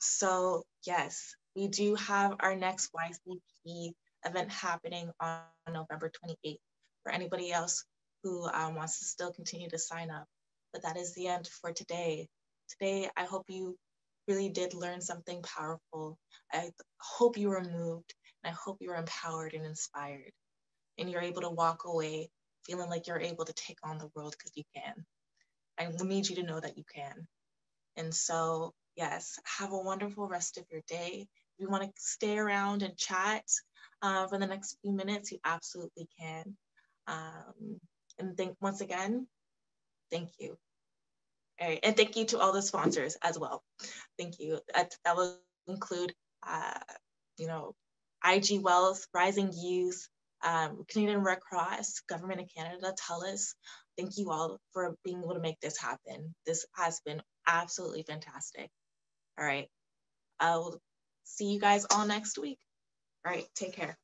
so yes, we do have our next YCP event happening on November 28th for anybody else who um, wants to still continue to sign up. But that is the end for today. Today, I hope you really did learn something powerful. I hope you were moved and I hope you were empowered and inspired. And you're able to walk away feeling like you're able to take on the world because you can. I need you to know that you can. And so, yes, have a wonderful rest of your day you want to stay around and chat uh, for the next few minutes, you absolutely can. Um, and thank once again, thank you. All right, and thank you to all the sponsors as well. Thank you. That, that will include, uh, you know, IG Wealth, Rising Youth, um, Canadian Red Cross, Government of Canada, TELUS. Thank you all for being able to make this happen. This has been absolutely fantastic. All right. I'll see you guys all next week. All right, take care.